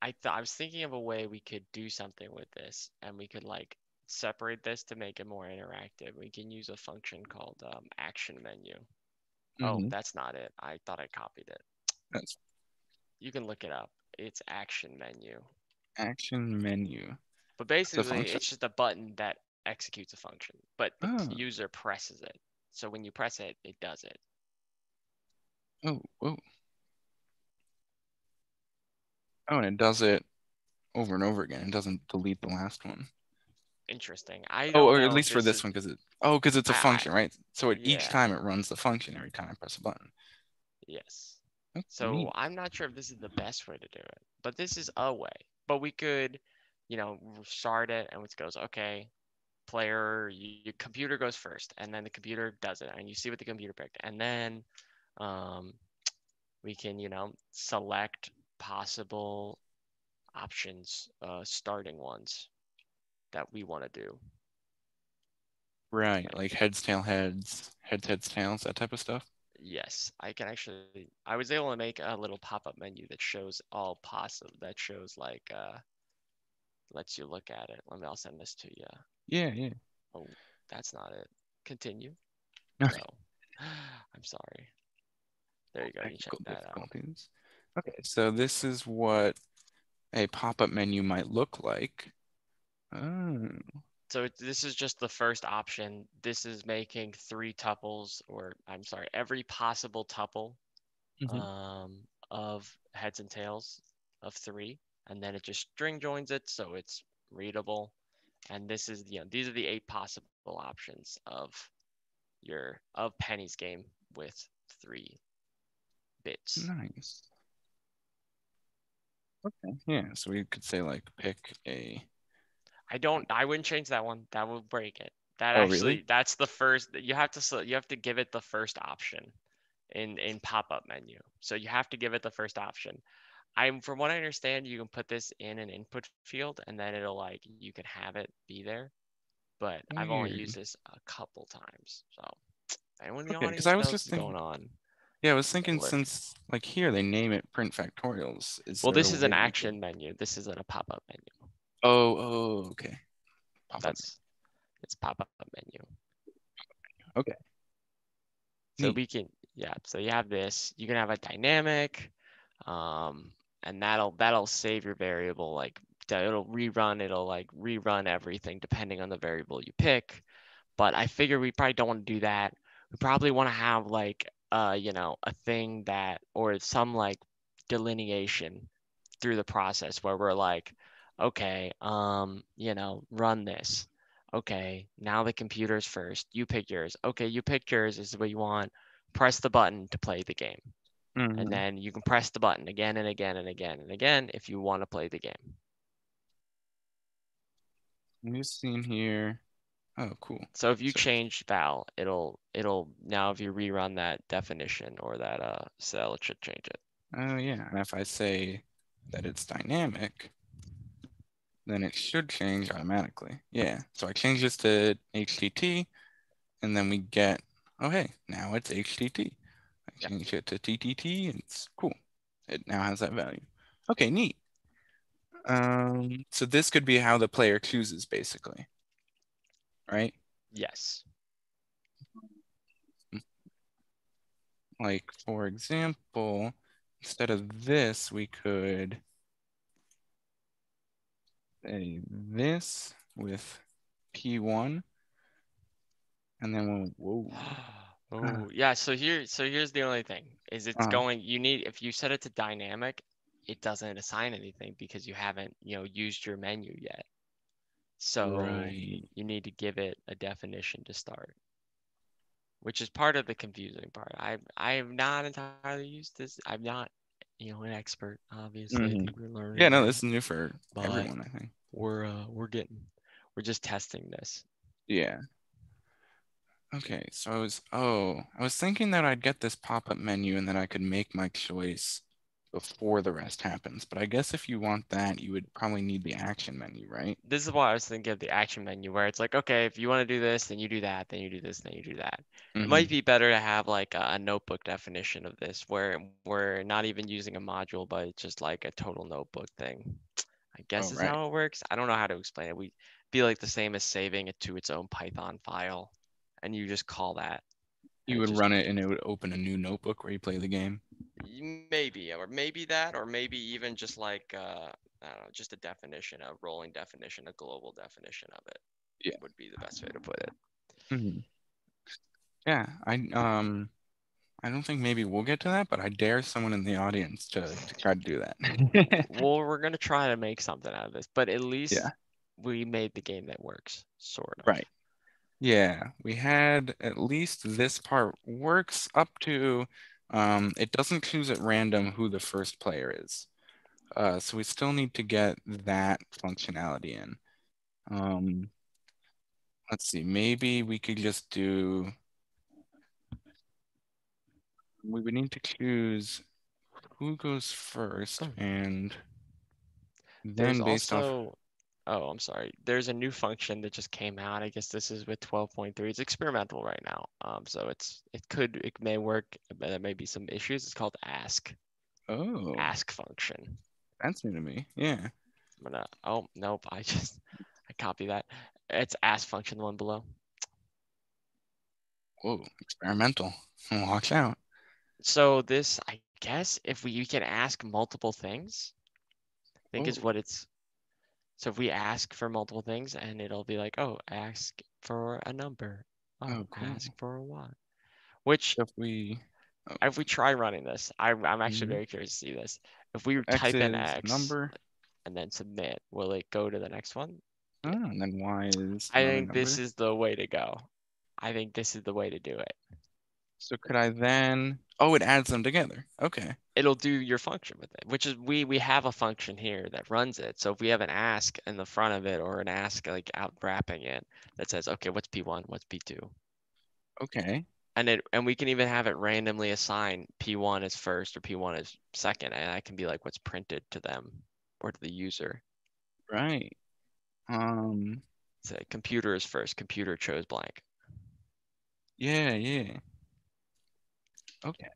[SPEAKER 2] I thought I was thinking of a way we could do something with this, and we could like separate this to make it more interactive. We can use a function called um, action menu. Oh,
[SPEAKER 1] Mhm,
[SPEAKER 2] that's not it. I thought I copied it.
[SPEAKER 1] That's
[SPEAKER 2] You can look it up. It's action menu.
[SPEAKER 1] action menu.
[SPEAKER 2] But basically, it's just a button that executes a function, but the
[SPEAKER 1] Oh.
[SPEAKER 2] user presses it. So when you press it, it does it.
[SPEAKER 1] Oh, whoa. Oh, and it does it over and over again. It doesn't delete the last one.
[SPEAKER 2] Interesting. I
[SPEAKER 1] Oh, or at least for this
[SPEAKER 2] is-
[SPEAKER 1] one, because it. Oh, because it's a
[SPEAKER 2] I-
[SPEAKER 1] function, right? So it, each time it runs the function every time I press a button.
[SPEAKER 2] Yes.
[SPEAKER 1] That's
[SPEAKER 2] So
[SPEAKER 1] neat.
[SPEAKER 2] I'm not sure if this is the best way to do it, but this is a way. But we could, you know, start it and it goes, okay, player, you, your computer goes first, and then the computer does it, and you see what the computer picked, and then um, we can, you know, select possible options, uh, starting ones that we want to do.
[SPEAKER 1] Right, like heads, tail, heads, heads, heads, tails, that type of stuff.
[SPEAKER 2] Yes, I can actually. I was able to make a little pop-up menu that shows all possible. That shows like uh, lets you look at it. Let me. I'll send this to you.
[SPEAKER 1] Yeah, yeah.
[SPEAKER 2] Oh, that's not it. Continue. No, I'm sorry. There you go. You check that out.
[SPEAKER 1] Okay, so this is what a pop-up menu might look like. Oh,
[SPEAKER 2] So it, this is just the first option. This is making three tuples, or I'm sorry, every possible tuple
[SPEAKER 1] Mhm.
[SPEAKER 2] um, of heads and tails of three, and then it just string joins it so it's readable. And this is you know these are the eight possible options of your of Penney's game with three bits.
[SPEAKER 1] nice. Okay, yeah. So we could say like pick a.
[SPEAKER 2] I don't. I wouldn't change that one. That would break it. That
[SPEAKER 1] Oh,
[SPEAKER 2] actually.
[SPEAKER 1] really?
[SPEAKER 2] That's the first. You have to. You have to give it the first option, in in pop up menu. So you have to give it the first option. I'm from what I understand, you can put this in an input field, and then it'll like you can have it be there. But I've only used this a couple times. So anyone in the
[SPEAKER 1] Okay,
[SPEAKER 2] audience
[SPEAKER 1] I was just
[SPEAKER 2] what's going on.
[SPEAKER 1] Yeah, I was thinking since like here they name it print factorials. Is
[SPEAKER 2] Well, this is an
[SPEAKER 1] way we could-
[SPEAKER 2] action menu. This isn't a pop up menu.
[SPEAKER 1] Oh, oh, okay. Pop.
[SPEAKER 2] That's it's pop up menu.
[SPEAKER 1] Okay.
[SPEAKER 2] So
[SPEAKER 1] Neat.
[SPEAKER 2] we can yeah, so you have this, you can have a dynamic, um, and that'll that'll save your variable like it'll rerun, it'll like rerun everything depending on the variable you pick. But I figure we probably don't want to do that. We probably want to have like uh, you know, a thing that or some like delineation through the process where we're like, okay, um, you know, run this. Okay, now the computer's first. You pick yours. Okay, you pick yours. This is what you want. Press the button to play the game.
[SPEAKER 1] Mhm.
[SPEAKER 2] And then you can press the button again and again and again and again if you want to play the game.
[SPEAKER 1] I'm just here. Oh, cool.
[SPEAKER 2] So if you
[SPEAKER 1] So-
[SPEAKER 2] change val, it'll it'll now if you rerun that definition or that uh cell, it should change it.
[SPEAKER 1] Oh, yeah. And if I say that it's dynamic, then it should change automatically. Yeah, so I change this to HTT, and then we get, oh hey, now it's HTT. I
[SPEAKER 2] Yeah.
[SPEAKER 1] change it to TTT, and it's cool. It now has that value. Okay, neat. Um, so this could be how the player chooses, basically, right?
[SPEAKER 2] Yes.
[SPEAKER 1] Like, for example, instead of this, we could say this with P1. And then we'll, whoa.
[SPEAKER 2] oh yeah. So here, so here's the only thing: is it's
[SPEAKER 1] Uh-huh.
[SPEAKER 2] going. You need if you set it to dynamic, it doesn't assign anything because you haven't, you know, used your menu yet. So
[SPEAKER 1] Right.
[SPEAKER 2] you need to give it a definition to start, which is part of the confusing part. I I have not entirely used this. I'm not, you know, an expert. Obviously, I
[SPEAKER 1] Mhm.
[SPEAKER 2] think we're learning.
[SPEAKER 1] Yeah, no, this is new for
[SPEAKER 2] But-
[SPEAKER 1] everyone, I think.
[SPEAKER 2] we're uh, we're getting, we're just testing this.
[SPEAKER 1] Yeah. Okay, so I was, oh, I was thinking that I'd get this pop-up menu and then I could make my choice before the rest happens. But I guess if you want that, you would probably need the action menu, right?
[SPEAKER 2] This is why I was thinking of the action menu, where it's like, okay, if you want to do this, then you do that, then you do this, then you do that. It might
[SPEAKER 1] Mhm.
[SPEAKER 2] be better to have like a, a notebook definition of this, where we're not even using a module, but it's just like a total notebook thing. I guess
[SPEAKER 1] Oh,
[SPEAKER 2] is
[SPEAKER 1] right.
[SPEAKER 2] how it works. I don't know how to explain it. We be like the same as saving it to its own Python file, and you just call that.
[SPEAKER 1] You would
[SPEAKER 2] just-
[SPEAKER 1] run it and it would open a new notebook where you play the game.
[SPEAKER 2] Maybe, or maybe that, or maybe even just like uh, I don't know, just a definition, a rolling definition, a global definition of it.
[SPEAKER 1] Yeah.
[SPEAKER 2] would be the best way to put it.
[SPEAKER 1] Mhm. Yeah, I um I don't think maybe we'll get to that, but I dare someone in the audience to, to try to do that.
[SPEAKER 2] well, we're gonna try to make something out of this, but at least
[SPEAKER 1] Yeah.
[SPEAKER 2] we made the game that works, sort of.
[SPEAKER 1] Right. Yeah, we had at least this part works up to um, it doesn't choose at random who the first player is. Uh, so we still need to get that functionality in. Um, let's see, maybe we could just do we would need to choose who goes first
[SPEAKER 2] Oh.
[SPEAKER 1] and
[SPEAKER 2] There's
[SPEAKER 1] then based off
[SPEAKER 2] also, oh, I'm sorry. There's a new function that just came out. I guess this is with 12.3. It's experimental right now. Um, so it's it could it may work, but there may be some issues. It's called ask
[SPEAKER 1] oh
[SPEAKER 2] ask function.
[SPEAKER 1] that's new to me. Yeah.
[SPEAKER 2] I'm gonna oh nope, I just I copy that. It's ask function the one below.
[SPEAKER 1] Whoa, experimental. Watch out.
[SPEAKER 2] So this, I guess, if we you can ask multiple things, I think is
[SPEAKER 1] Oh.
[SPEAKER 2] what it's. So if we ask for multiple things, and it'll be like, oh, ask for a number. Oh,
[SPEAKER 1] Oh, cool.
[SPEAKER 2] ask for a what? Which,
[SPEAKER 1] if we oh,
[SPEAKER 2] if we try running this, I, I'm actually
[SPEAKER 1] Mhm.
[SPEAKER 2] very curious to see this. If we
[SPEAKER 1] X
[SPEAKER 2] type in X
[SPEAKER 1] number,
[SPEAKER 2] and then submit, will it go to the next one?
[SPEAKER 1] oh, and then Y is
[SPEAKER 2] I think this is the way to go. I think this is the way to do it.
[SPEAKER 1] So could I then? Oh, it adds them together. Okay.
[SPEAKER 2] it'll do your function with it, which is we we have a function here that runs it. So if we have an ask in the front of it or an ask like out wrapping it that says, okay, what's P1, what's P2?
[SPEAKER 1] Okay.
[SPEAKER 2] And it and we can even have it randomly assign P1 is first or P1 is second, and I can be like what's printed to them or to the user.
[SPEAKER 1] Right. Um.
[SPEAKER 2] Say computer is first, computer chose blank.
[SPEAKER 1] Yeah. Yeah. Okay.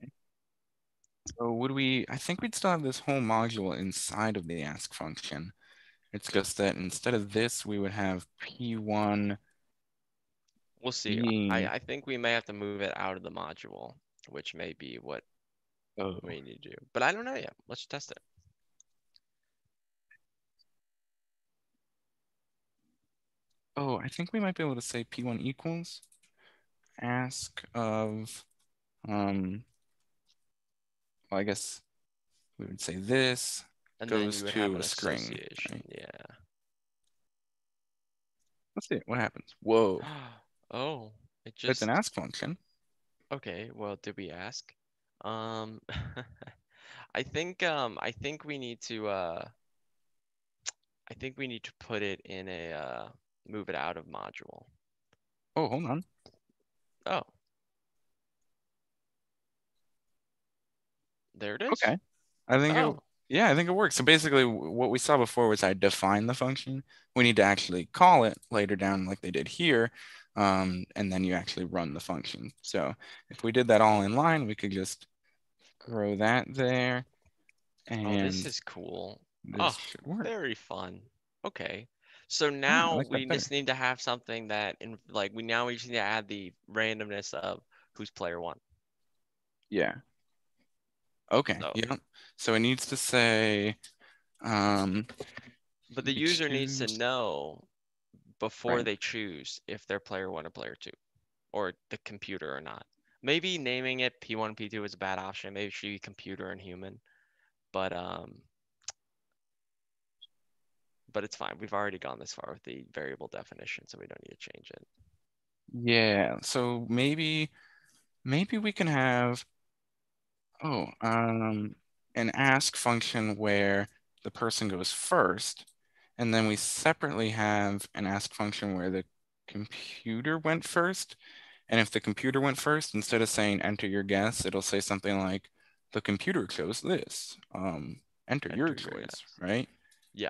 [SPEAKER 1] So would we? I think we'd still have this whole module inside of the ask function. It's just that instead of this, we would have P1.
[SPEAKER 2] We'll see. I think we may have to move it out of the module, which may be what
[SPEAKER 1] Oh.
[SPEAKER 2] we need to do. But I don't know yet. Let's test it.
[SPEAKER 1] Oh, I think we might be able to say P1 equals ask of, um, well, I guess we would say this.
[SPEAKER 2] And
[SPEAKER 1] Goes to a string, right?
[SPEAKER 2] Yeah.
[SPEAKER 1] Let's see what happens. Whoa,
[SPEAKER 2] oh, it just.
[SPEAKER 1] it's an ask function.
[SPEAKER 2] okay. Well, did we ask? Um, I think um I think we need to uh I think we need to put it in a uh move it out of module.
[SPEAKER 1] Oh, hold on.
[SPEAKER 2] Oh. There it is.
[SPEAKER 1] Okay. I think
[SPEAKER 2] Oh,
[SPEAKER 1] it'll, Yeah, I think it works. So basically, what we saw before was I define the function. We need to actually call it later down like they did here. Um, and then you actually run the function. So if we did that all in line, we could just grow that there. And
[SPEAKER 2] Oh, this is cool.
[SPEAKER 1] this
[SPEAKER 2] Oh,
[SPEAKER 1] should work.
[SPEAKER 2] very fun. Okay. So now
[SPEAKER 1] like
[SPEAKER 2] we just need to have something that in like we now we just need to add the randomness of who's player one.
[SPEAKER 1] Yeah. Okay.
[SPEAKER 2] So-
[SPEAKER 1] Yeah. So it needs to say, um,
[SPEAKER 2] But the user needs to know before
[SPEAKER 1] Right.
[SPEAKER 2] they choose if they're player one or player two, or the computer or not. Maybe naming it P1, P2 is a bad option. Maybe it should be computer and human. But um but it's fine. We've already gone this far with the variable definition, so we don't need to change it.
[SPEAKER 1] yeah. So maybe, maybe we can have, oh, um, an ask function where the person goes first, and then we separately have an ask function where the computer went first. And if the computer went first, instead of saying enter your guess, it'll say something like the computer chose this. Um, enter, your
[SPEAKER 2] Enter your
[SPEAKER 1] choice, right? Yeah.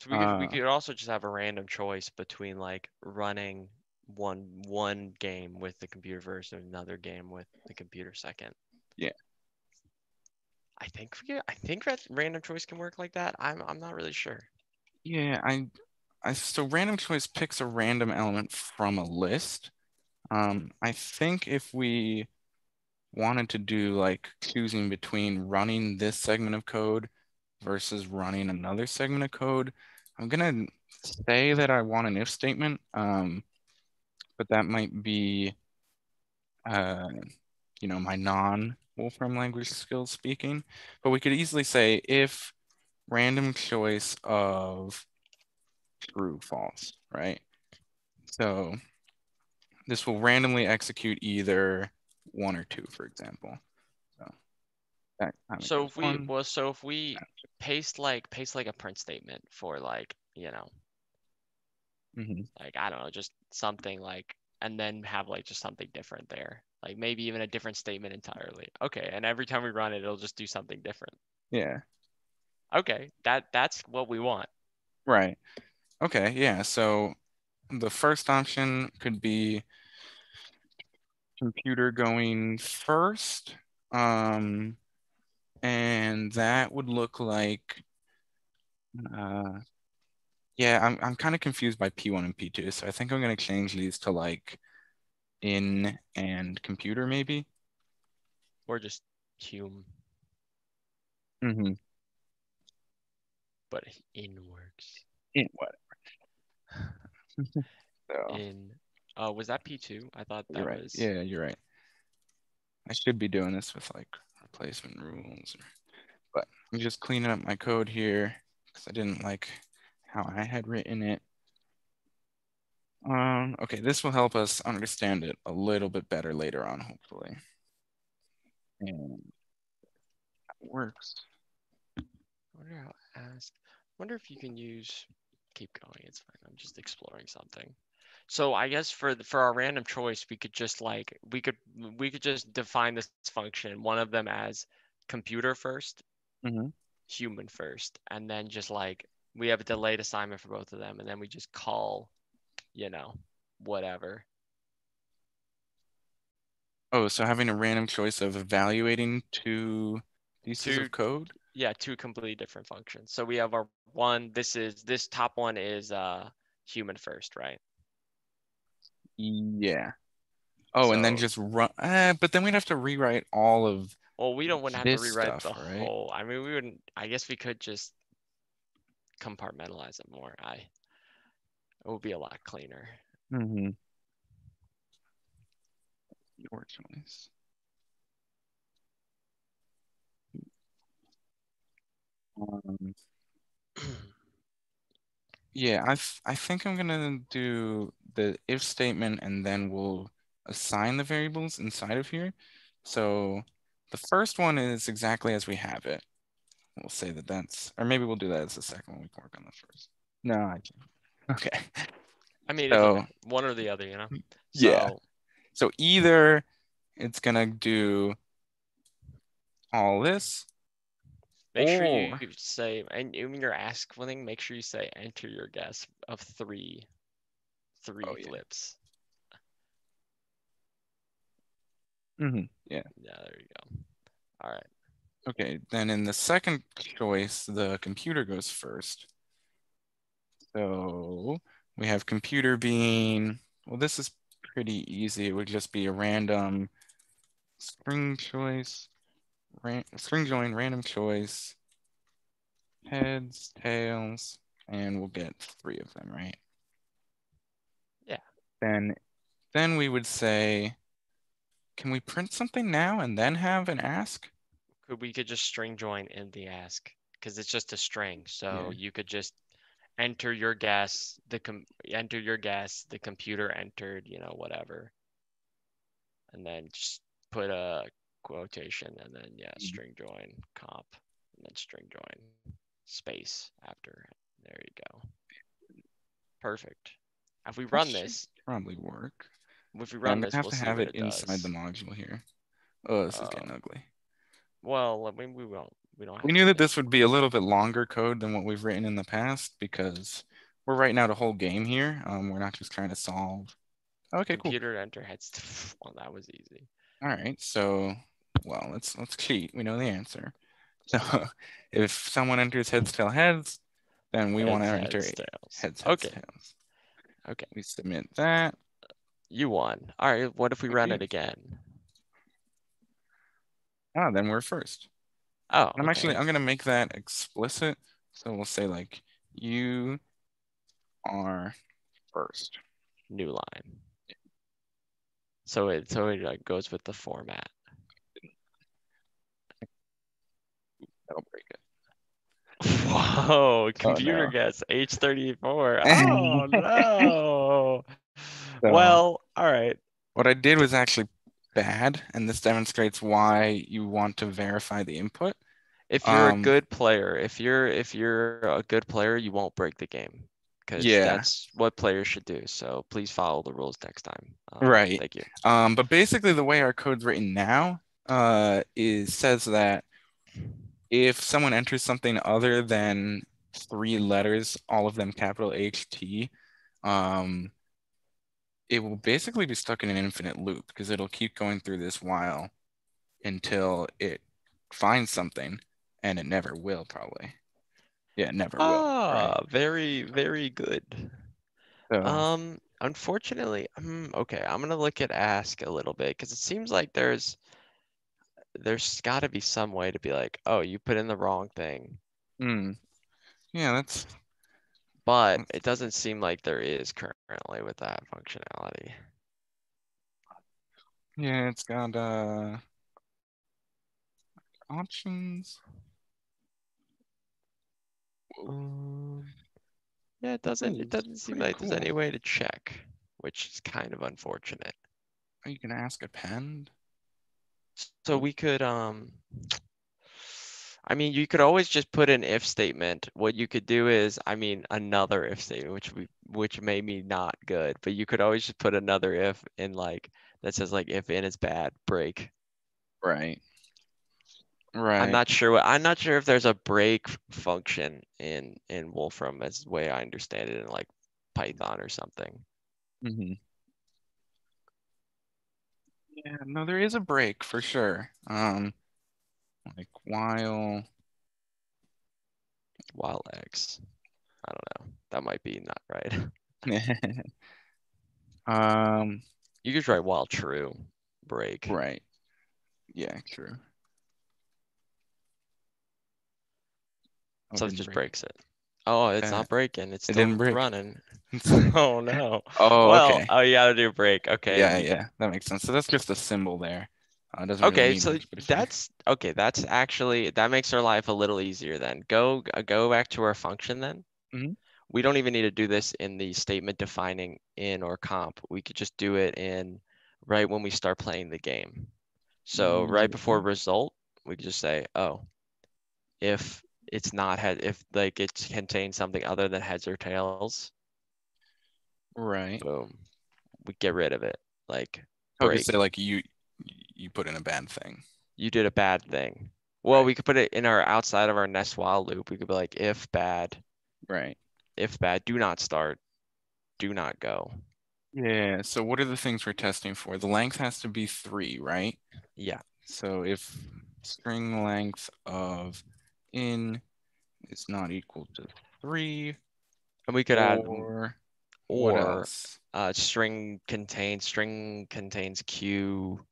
[SPEAKER 2] So we could we
[SPEAKER 1] Uh,
[SPEAKER 2] could also just have a random choice between like running one one game with the computer first and another game with the computer second.
[SPEAKER 1] Yeah.
[SPEAKER 2] I think I think that random choice can work like that. I'm I'm not really sure.
[SPEAKER 1] Yeah, I, I so random choice picks a random element from a list. Um, I think if we wanted to do like choosing between running this segment of code versus running another segment of code, I'm gonna say that I want an if statement. Um, but that might be, uh, you know, my non-Wolfram language skills speaking. But we could easily say if random choice of true, false, right? So this will randomly execute either one or two, for example. So that
[SPEAKER 2] So if we well so if we paste like paste like a print statement for like, you know,
[SPEAKER 1] mhm.
[SPEAKER 2] like I don't know, just something like and then have like just something different there. Like maybe even a different statement entirely. Okay, and every time we run it, it'll just do something different.
[SPEAKER 1] Yeah,
[SPEAKER 2] Okay, that that's what we want.
[SPEAKER 1] right. Okay, yeah. So the first option could be computer going first. Um, and that would look like, uh, yeah, I'm, I'm kind of confused by P1 and P2. So I think I'm going to change these to like in and computer maybe.
[SPEAKER 2] Or just Hume,
[SPEAKER 1] Mm-hmm.
[SPEAKER 2] but in works.
[SPEAKER 1] In whatever. So
[SPEAKER 2] In oh, was that P2? I thought that
[SPEAKER 1] you're right.
[SPEAKER 2] was
[SPEAKER 1] Yeah, you're right. I should be doing this with like replacement rules, or, but I'm just cleaning up my code here because I didn't like how I had written it. Um, okay, this will help us understand it a little bit better later on, hopefully. And that works.
[SPEAKER 2] I wonder how ask. wonder if you can use keep going, it's fine. I'm just exploring something. So I guess for the, for our random choice, we could just like we could we could just define this function, one of them as computer first,
[SPEAKER 1] Mhm.
[SPEAKER 2] human first, and then just like we have a delayed assignment for both of them, and then we just call, you know, whatever.
[SPEAKER 1] Oh, so having a random choice of evaluating two pieces
[SPEAKER 2] Two-
[SPEAKER 1] of code?
[SPEAKER 2] Yeah, two completely different functions. So we have our one, this is this top one is uh human first, right?
[SPEAKER 1] Yeah. Oh, and then just run, uh, but then we'd have to rewrite all of,
[SPEAKER 2] Well, we don't wouldn't have to rewrite
[SPEAKER 1] stuff,
[SPEAKER 2] the
[SPEAKER 1] right?
[SPEAKER 2] whole. I mean, we wouldn't. I guess we could just compartmentalize it more. I. It would be a lot cleaner.
[SPEAKER 1] mm-hmm. Your choice. Um, yeah, I, I think I'm gonna do the if statement and then we'll assign the variables inside of here. So the first one is exactly as we have it. We'll say that that's, or maybe we'll do that as the second one. We can work on the first. No, I can't. Okay.
[SPEAKER 2] I mean,
[SPEAKER 1] So-
[SPEAKER 2] one or the other, you know.
[SPEAKER 1] Yeah.
[SPEAKER 2] So,
[SPEAKER 1] So either it's gonna do all this,
[SPEAKER 2] Make sure you you say, and when you're asking, make sure you say enter your guess of three, three
[SPEAKER 1] Oh, yeah.
[SPEAKER 2] flips.
[SPEAKER 1] Mhm, Yeah.
[SPEAKER 2] Yeah, there you go. All right.
[SPEAKER 1] Okay, then in the second choice, the computer goes first. So we have computer being, well, this is pretty easy. It would just be a random string choice, ran, string join, random choice, heads, tails, and we'll get three of them, right?
[SPEAKER 2] Yeah.
[SPEAKER 1] Then, then we would say, can we print something now and then have an ask?
[SPEAKER 2] Could we could just string join in the ask because it's just a string. So
[SPEAKER 1] Yeah.
[SPEAKER 2] you could just enter your guess, the com enter your guess, the computer entered, you know, whatever. And then just put a quotation and then yeah,
[SPEAKER 1] Mhm.
[SPEAKER 2] string join comp and then string join space after. There you go. Perfect. If we run
[SPEAKER 1] should
[SPEAKER 2] this,
[SPEAKER 1] Probably work.
[SPEAKER 2] if we run I'm
[SPEAKER 1] gonna
[SPEAKER 2] this,
[SPEAKER 1] have
[SPEAKER 2] we'll
[SPEAKER 1] to
[SPEAKER 2] see
[SPEAKER 1] have it
[SPEAKER 2] it
[SPEAKER 1] inside the module here. Oh, this is getting
[SPEAKER 2] Oh.
[SPEAKER 1] ugly.
[SPEAKER 2] Well, I mean, we won't. We don't.
[SPEAKER 1] We knew that this would be a little bit longer code than what we've written in the past because we're writing out a whole game here. Um, we're not just trying to solve. Okay, cool.
[SPEAKER 2] computer enter heads. Well, that was easy.
[SPEAKER 1] All right, so well, let's let's cheat. We know the answer. So if someone enters heads tail heads, then we want to enter
[SPEAKER 2] heads, tails.
[SPEAKER 1] heads heads
[SPEAKER 2] Okay,
[SPEAKER 1] tails.
[SPEAKER 2] Okay.
[SPEAKER 1] We submit that.
[SPEAKER 2] you won. All right. What if we run it again?
[SPEAKER 1] Ah, then we're first.
[SPEAKER 2] Oh,
[SPEAKER 1] I'm actually. I'm gonna make that explicit. So we'll say like you are first.
[SPEAKER 2] new line. So it so it uh, goes with the format.
[SPEAKER 1] That'll break it.
[SPEAKER 2] Whoa, computer
[SPEAKER 1] no.
[SPEAKER 2] guess H34. Oh no.
[SPEAKER 1] So-
[SPEAKER 2] Well, all right.
[SPEAKER 1] What I did was actually bad, and this demonstrates why you want to verify the input.
[SPEAKER 2] If you're
[SPEAKER 1] Um,
[SPEAKER 2] a good player, if you're if you're a good player, you won't break the game. Because
[SPEAKER 1] Yeah.
[SPEAKER 2] that's what players should do. So please follow the rules next time. Um,
[SPEAKER 1] Right.
[SPEAKER 2] Thank you.
[SPEAKER 1] Um, but basically, the way our code's written now uh, is says that if someone enters something other than three letters, all of them capital HT, um, it will basically be stuck in an infinite loop because it'll keep going through this while until it finds something, and it never will probably. Yeah, never will. right?
[SPEAKER 2] Ah, very, very good.
[SPEAKER 1] So,
[SPEAKER 2] Um, unfortunately, hmm, okay, I'm gonna look at ask a little bit because it seems like there's there's got to be some way to be like, oh, you put in the wrong thing,
[SPEAKER 1] hmm. yeah, that's
[SPEAKER 2] but
[SPEAKER 1] Mm.
[SPEAKER 2] it doesn't seem like there is currently with that functionality.
[SPEAKER 1] yeah, it's got uh options.
[SPEAKER 2] Um, yeah, it doesn't. It doesn't seem
[SPEAKER 1] pretty
[SPEAKER 2] like there's any way to check, which is kind of unfortunate.
[SPEAKER 1] Are you gonna ask append?
[SPEAKER 2] So we could, um, I mean, you could always just put an if statement. What you could do is, I mean, another if statement, which we, which may be not good, but you could always just put another if in like, that says like, if in is bad, break.
[SPEAKER 1] Right. Right.
[SPEAKER 2] I'm not sure what, I'm not sure if there's a break function in, in Wolfram as the way I understand it in like Python or something.
[SPEAKER 1] Mm-hmm. Yeah, no, there is a break for sure. Um, like while
[SPEAKER 2] While X. I don't know. That might be not right.
[SPEAKER 1] um,
[SPEAKER 2] You could write while true, break.
[SPEAKER 1] right. Yeah, true. Oh,
[SPEAKER 2] So it
[SPEAKER 1] didn't
[SPEAKER 2] just
[SPEAKER 1] break.
[SPEAKER 2] breaks it. Oh, it's
[SPEAKER 1] Uh,
[SPEAKER 2] not breaking. It's
[SPEAKER 1] it
[SPEAKER 2] still
[SPEAKER 1] didn't break.
[SPEAKER 2] running.
[SPEAKER 1] oh, no.
[SPEAKER 2] Oh no.
[SPEAKER 1] okay.
[SPEAKER 2] Oh, you gotta do a break. Okay.
[SPEAKER 1] Yeah, yeah, that makes sense. So that's just a symbol there. Uh, it doesn't really
[SPEAKER 2] Okay,
[SPEAKER 1] mean
[SPEAKER 2] so
[SPEAKER 1] much,
[SPEAKER 2] that's okay. That's actually that makes our life a little easier then. Go uh, go back to our function then.
[SPEAKER 1] Mhm.
[SPEAKER 2] We don't even need to do this in the statement defining in or comp. We could just do it in right when we start playing the game. So right before result, we could just say, oh, if it's not head, if like it contains something other than heads or tails,
[SPEAKER 1] right.
[SPEAKER 2] boom, we get rid of it. Like
[SPEAKER 1] I would say like you you put in a bad thing.
[SPEAKER 2] you did a bad thing. Well,
[SPEAKER 1] Right.
[SPEAKER 2] we could put it in our outside of our nest while loop. We could be like, if bad,
[SPEAKER 1] Right.
[SPEAKER 2] if bad, do not start, do not go.
[SPEAKER 1] Yeah, so what are the things we're testing for? The length has to be three, right?
[SPEAKER 2] Yeah.
[SPEAKER 1] So if string length of in is not equal to three,
[SPEAKER 2] And we could add
[SPEAKER 1] or
[SPEAKER 2] or
[SPEAKER 1] else?
[SPEAKER 2] uh, string contains string contains q.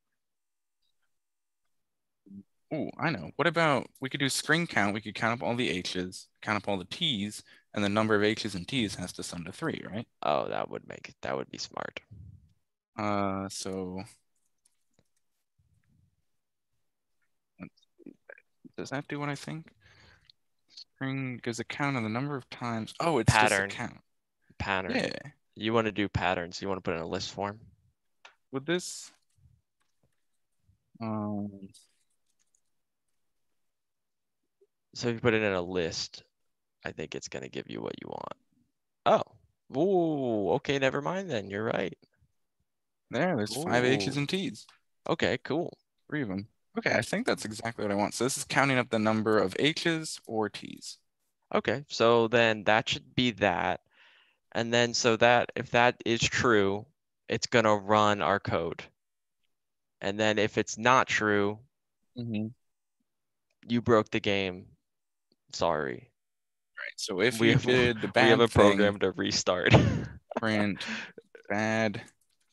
[SPEAKER 1] Ooh, I know. What about we could do string count? We could count up all the H's, count up all the T's, and the number of H's and T's has to sum to three, right?
[SPEAKER 2] Oh, that would make. That would be smart.
[SPEAKER 1] Uh, so does that do what I think? String gives a count of the number of times. Oh, it's
[SPEAKER 2] Pattern.
[SPEAKER 1] just a count.
[SPEAKER 2] Pattern.
[SPEAKER 1] Yeah.
[SPEAKER 2] You want to do patterns. You want to put in a list form.
[SPEAKER 1] Would this? Um,
[SPEAKER 2] So if you put it in a list, I think it's gonna give you what you want. Oh, ooh, okay, never mind then. You're right.
[SPEAKER 1] there, there's five H's and T's,
[SPEAKER 2] Okay, cool.
[SPEAKER 1] three of them. Okay, I think that's exactly what I want. So this is counting up the number of H's or T's.
[SPEAKER 2] Okay, so then that should be that. And then so that if that is true, it's gonna run our code. And then if it's not true,
[SPEAKER 1] Mm-hmm.
[SPEAKER 2] you broke the game. Sorry.
[SPEAKER 1] Right. So if
[SPEAKER 2] We have-
[SPEAKER 1] did the
[SPEAKER 2] We have a
[SPEAKER 1] thing,
[SPEAKER 2] program to restart.
[SPEAKER 1] print bad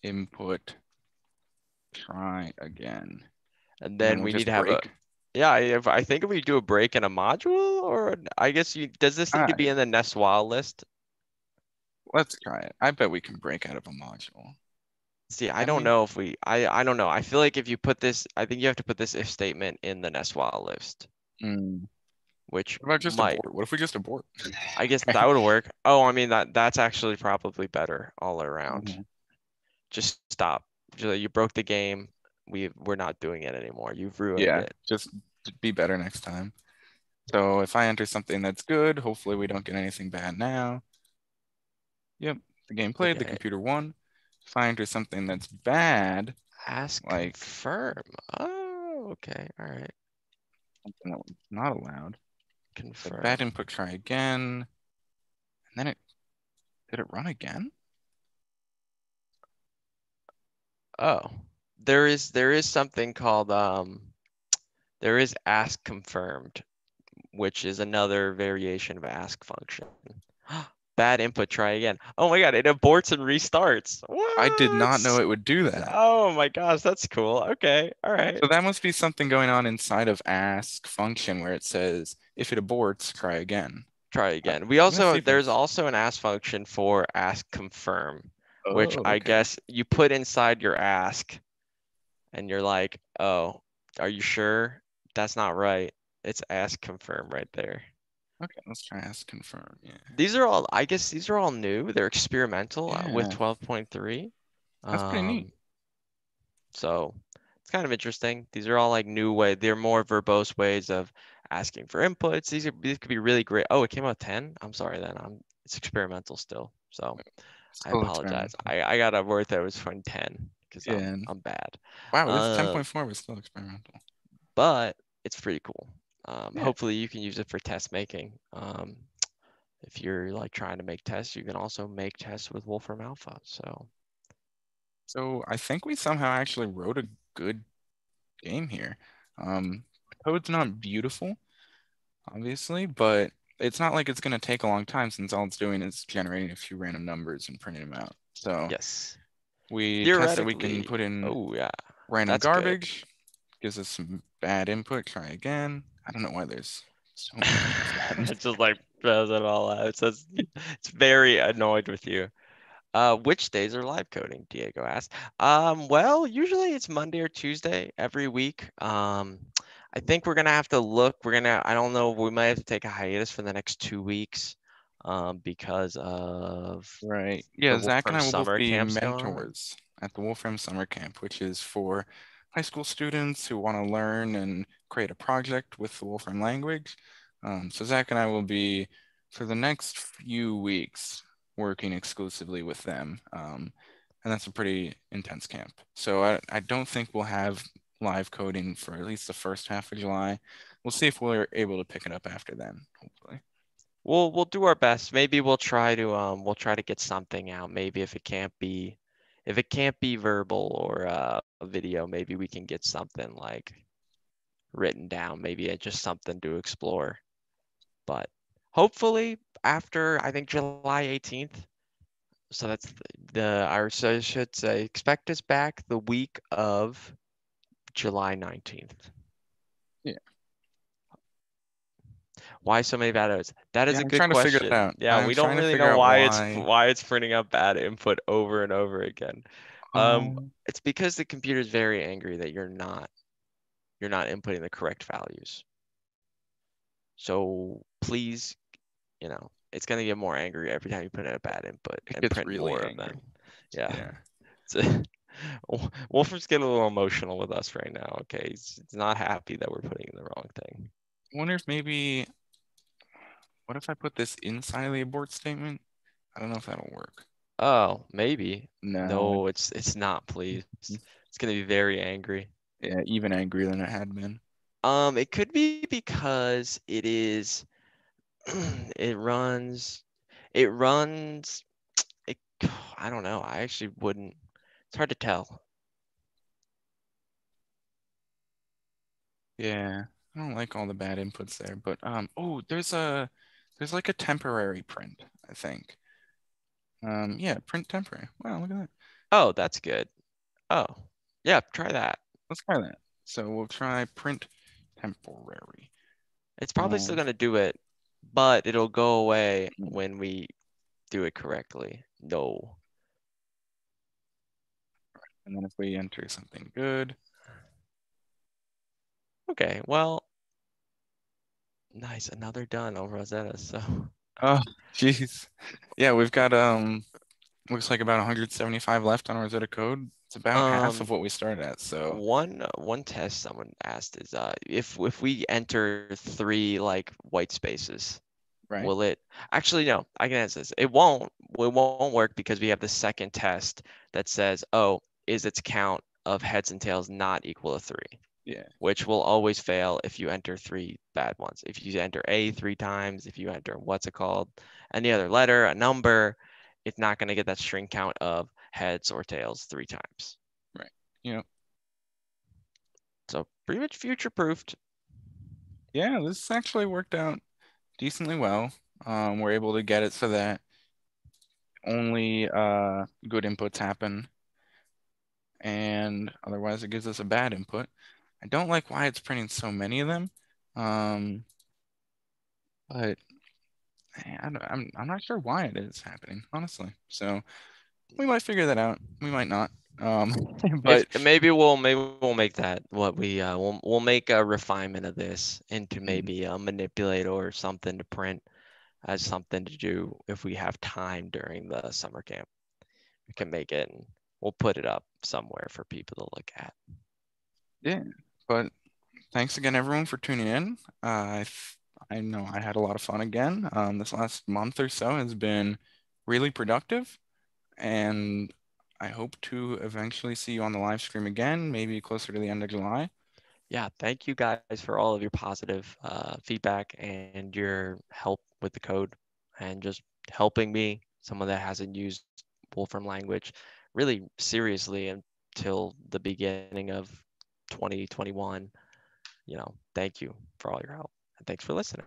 [SPEAKER 1] input, try again.
[SPEAKER 2] And then we
[SPEAKER 1] just
[SPEAKER 2] need to have a,
[SPEAKER 1] break.
[SPEAKER 2] yeah, if, I think if we do a break in a module or I guess you, does this need to be in the nest while list?
[SPEAKER 1] Let's try it. I bet we can break out of a module.
[SPEAKER 2] See, I
[SPEAKER 1] Can
[SPEAKER 2] don't
[SPEAKER 1] we?
[SPEAKER 2] know if we, I, I don't know. I feel like if you put this, I think you have to put this if statement in the nest while list,
[SPEAKER 1] Mm,
[SPEAKER 2] which
[SPEAKER 1] What about just
[SPEAKER 2] might,
[SPEAKER 1] abort? What if we just abort?
[SPEAKER 2] I guess that would work. Oh, I mean, that, that's actually probably better all around.
[SPEAKER 1] Mhm.
[SPEAKER 2] Just stop. You broke the game. We, we're not doing it anymore. You've ruined
[SPEAKER 1] Yeah,
[SPEAKER 2] it.
[SPEAKER 1] just be better next time. So if I enter something that's good, hopefully we don't get anything bad now. Yep, the game played, the computer won. If I enter something that's bad,
[SPEAKER 2] Ask
[SPEAKER 1] Like-
[SPEAKER 2] confirm. Oh, okay, all right.
[SPEAKER 1] something that was not allowed. The
[SPEAKER 2] Confirm.
[SPEAKER 1] bad input, try again. And then it, did it run again?
[SPEAKER 2] Oh, there is, there is something called, um, there is ask confirmed, which is another variation of ask function. Bad input, try again. Oh my god, it aborts and restarts.
[SPEAKER 1] I did not know it would do that.
[SPEAKER 2] Oh my gosh, that's cool. Okay, all right.
[SPEAKER 1] So that must be something going on inside of ask function where it says, if it aborts, try again.
[SPEAKER 2] Try again. We also, there's also an ask function for ask confirm. which
[SPEAKER 1] Oh,
[SPEAKER 2] I guess you put inside your ask and you're like, oh, are you sure? That's not right. It's ask confirm right there.
[SPEAKER 1] Okay, let's try ask confirm. Yeah.
[SPEAKER 2] These are all, I guess these are all new. They're experimental uh, with twelve point three.
[SPEAKER 1] That's pretty neat.
[SPEAKER 2] So it's kind of interesting. These are all like new way. They're more verbose ways of asking for inputs. These are, these could be really great. Oh, it came out ten? I'm sorry then. I'm, it's experimental still. So I apologize. I, I got a word that was from ten because
[SPEAKER 1] Yeah,
[SPEAKER 2] I'm, I'm bad.
[SPEAKER 1] Wow, this
[SPEAKER 2] Uh,
[SPEAKER 1] ten point four was still experimental.
[SPEAKER 2] but it's pretty cool. Um,
[SPEAKER 1] Yeah.
[SPEAKER 2] hopefully you can use it for test making. Um, if you're like trying to make tests, you can also make tests with Wolfram Alpha. So
[SPEAKER 1] So I think we somehow actually wrote a good game here. Um, code's not beautiful, obviously, but it's not like it's going to take a long time since all it's doing is generating a few random numbers and printing them out. So
[SPEAKER 2] yes.
[SPEAKER 1] We test that we can put in
[SPEAKER 2] Oh yeah.
[SPEAKER 1] random
[SPEAKER 2] that's good.
[SPEAKER 1] garbage, gives us some bad input, try again. I don't know why there's so
[SPEAKER 2] it just like throws it all out. It says it's very annoyed with you. Uh, which days are live coding? Diego asked. Um, well, usually it's Monday or Tuesday every week. Um, I think we're gonna have to look. We're gonna. I don't know. We might have to take a hiatus for the next two weeks, um, because of
[SPEAKER 1] Right. Yeah, Zach and I will both be
[SPEAKER 2] going
[SPEAKER 1] mentors at the Wolfram Summer Camp, which is for high school students who want to learn and create a project with the Wolfram language. Um, so Zach and I will be for the next few weeks working exclusively with them. Um, and that's a pretty intense camp. So I, I don't think we'll have live coding for at least the first half of July. we'll see if we're able to pick it up after then. Hopefully.
[SPEAKER 2] We'll we'll do our best. Maybe we'll try to um we'll try to get something out. Maybe if it can't be if it can't be verbal or uh, a video, maybe we can get something like written down. Maybe just something to explore. But hopefully after I think July 18th. So that's the, the I should say expect us back the week of July 19th.
[SPEAKER 1] Yeah.
[SPEAKER 2] Why so many bad inputs? That is
[SPEAKER 1] Yeah,
[SPEAKER 2] a
[SPEAKER 1] I'm
[SPEAKER 2] good
[SPEAKER 1] trying to
[SPEAKER 2] question.
[SPEAKER 1] figure it out.
[SPEAKER 2] Yeah,
[SPEAKER 1] I'm
[SPEAKER 2] we don't really know why,
[SPEAKER 1] why.
[SPEAKER 2] it's why it's printing up bad input over and over again. Um,
[SPEAKER 1] Um,
[SPEAKER 2] It's because the computer is very angry that you're not you're not inputting the correct values. So please, you know, it's gonna get more angry every time you put in a bad input
[SPEAKER 1] It
[SPEAKER 2] and print
[SPEAKER 1] really
[SPEAKER 2] more
[SPEAKER 1] angry.
[SPEAKER 2] of them. Yeah.
[SPEAKER 1] yeah.
[SPEAKER 2] Wolfram's getting a little emotional with us right now. Okay, he's, he's not happy that we're putting in the wrong thing.
[SPEAKER 1] I wonder if maybe. What if I put this inside the abort statement? I don't know if that'll work.
[SPEAKER 2] Oh, maybe.
[SPEAKER 1] No.
[SPEAKER 2] No, it's it's not. Please, it's gonna be very angry.
[SPEAKER 1] Yeah, even angrier than it had been.
[SPEAKER 2] Um, it could be because it is. it runs. It runs. It. I don't know. I actually wouldn't. It's hard to tell.
[SPEAKER 1] Yeah, I don't like all the bad inputs there, but um, oh, there's a, there's like a temporary print, I think. Um, yeah, print temporary. Wow, look at that.
[SPEAKER 2] Oh, that's good. Oh, yeah. Try that.
[SPEAKER 1] Let's try that. So we'll try print temporary.
[SPEAKER 2] It's probably still
[SPEAKER 1] Um,
[SPEAKER 2] gonna do it, but it'll go away
[SPEAKER 1] Mm.
[SPEAKER 2] when we do it correctly. No.
[SPEAKER 1] And then if we enter something good,
[SPEAKER 2] Okay, well. Nice, another done on Rosetta. So
[SPEAKER 1] oh, jeez. Yeah, we've got um, looks like about 175 left on Rosetta Code. It's about half
[SPEAKER 2] Um,
[SPEAKER 1] of what we started at. So
[SPEAKER 2] one one test someone asked is uh if if we enter three like white spaces,
[SPEAKER 1] right.
[SPEAKER 2] will it actually no, I can answer this. It won't it won't work because we have the second test that says, oh, is its count of heads and tails not equal to three?
[SPEAKER 1] Yeah.
[SPEAKER 2] which will always fail if you enter three bad ones. If you enter A three times, if you enter what's it called, any other letter, a number, it's not going to get that string count of heads or tails three times.
[SPEAKER 1] Right. Yep.
[SPEAKER 2] So pretty much future proofed.
[SPEAKER 1] Yeah, this actually worked out decently well. Um, we're able to get it so that only uh, good inputs happen, and otherwise it gives us a bad input. I don't like why it's printing so many of them, um, but eh, I don't, I'm I'm not sure why it is happening, honestly. So we might figure that out. We might not. Um, but
[SPEAKER 2] maybe we'll maybe we'll make that what we uh we'll we'll make a refinement of this into
[SPEAKER 1] Mhm.
[SPEAKER 2] maybe a manipulator or something to print as something to do if we have time during the summer camp. We can make it and we'll put it up somewhere for people to look at.
[SPEAKER 1] Yeah, but thanks again, everyone, for tuning in. Uh, I I know I had a lot of fun again. Um, this last month or so has been really productive, and I hope to eventually see you on the live stream again, maybe closer to the end of July.
[SPEAKER 2] Yeah, thank you guys for all of your positive uh, feedback and your help with the code and just helping me, someone that hasn't used Wolfram language really seriously until the beginning of 2021. You know, thank you for all your help and thanks for listening.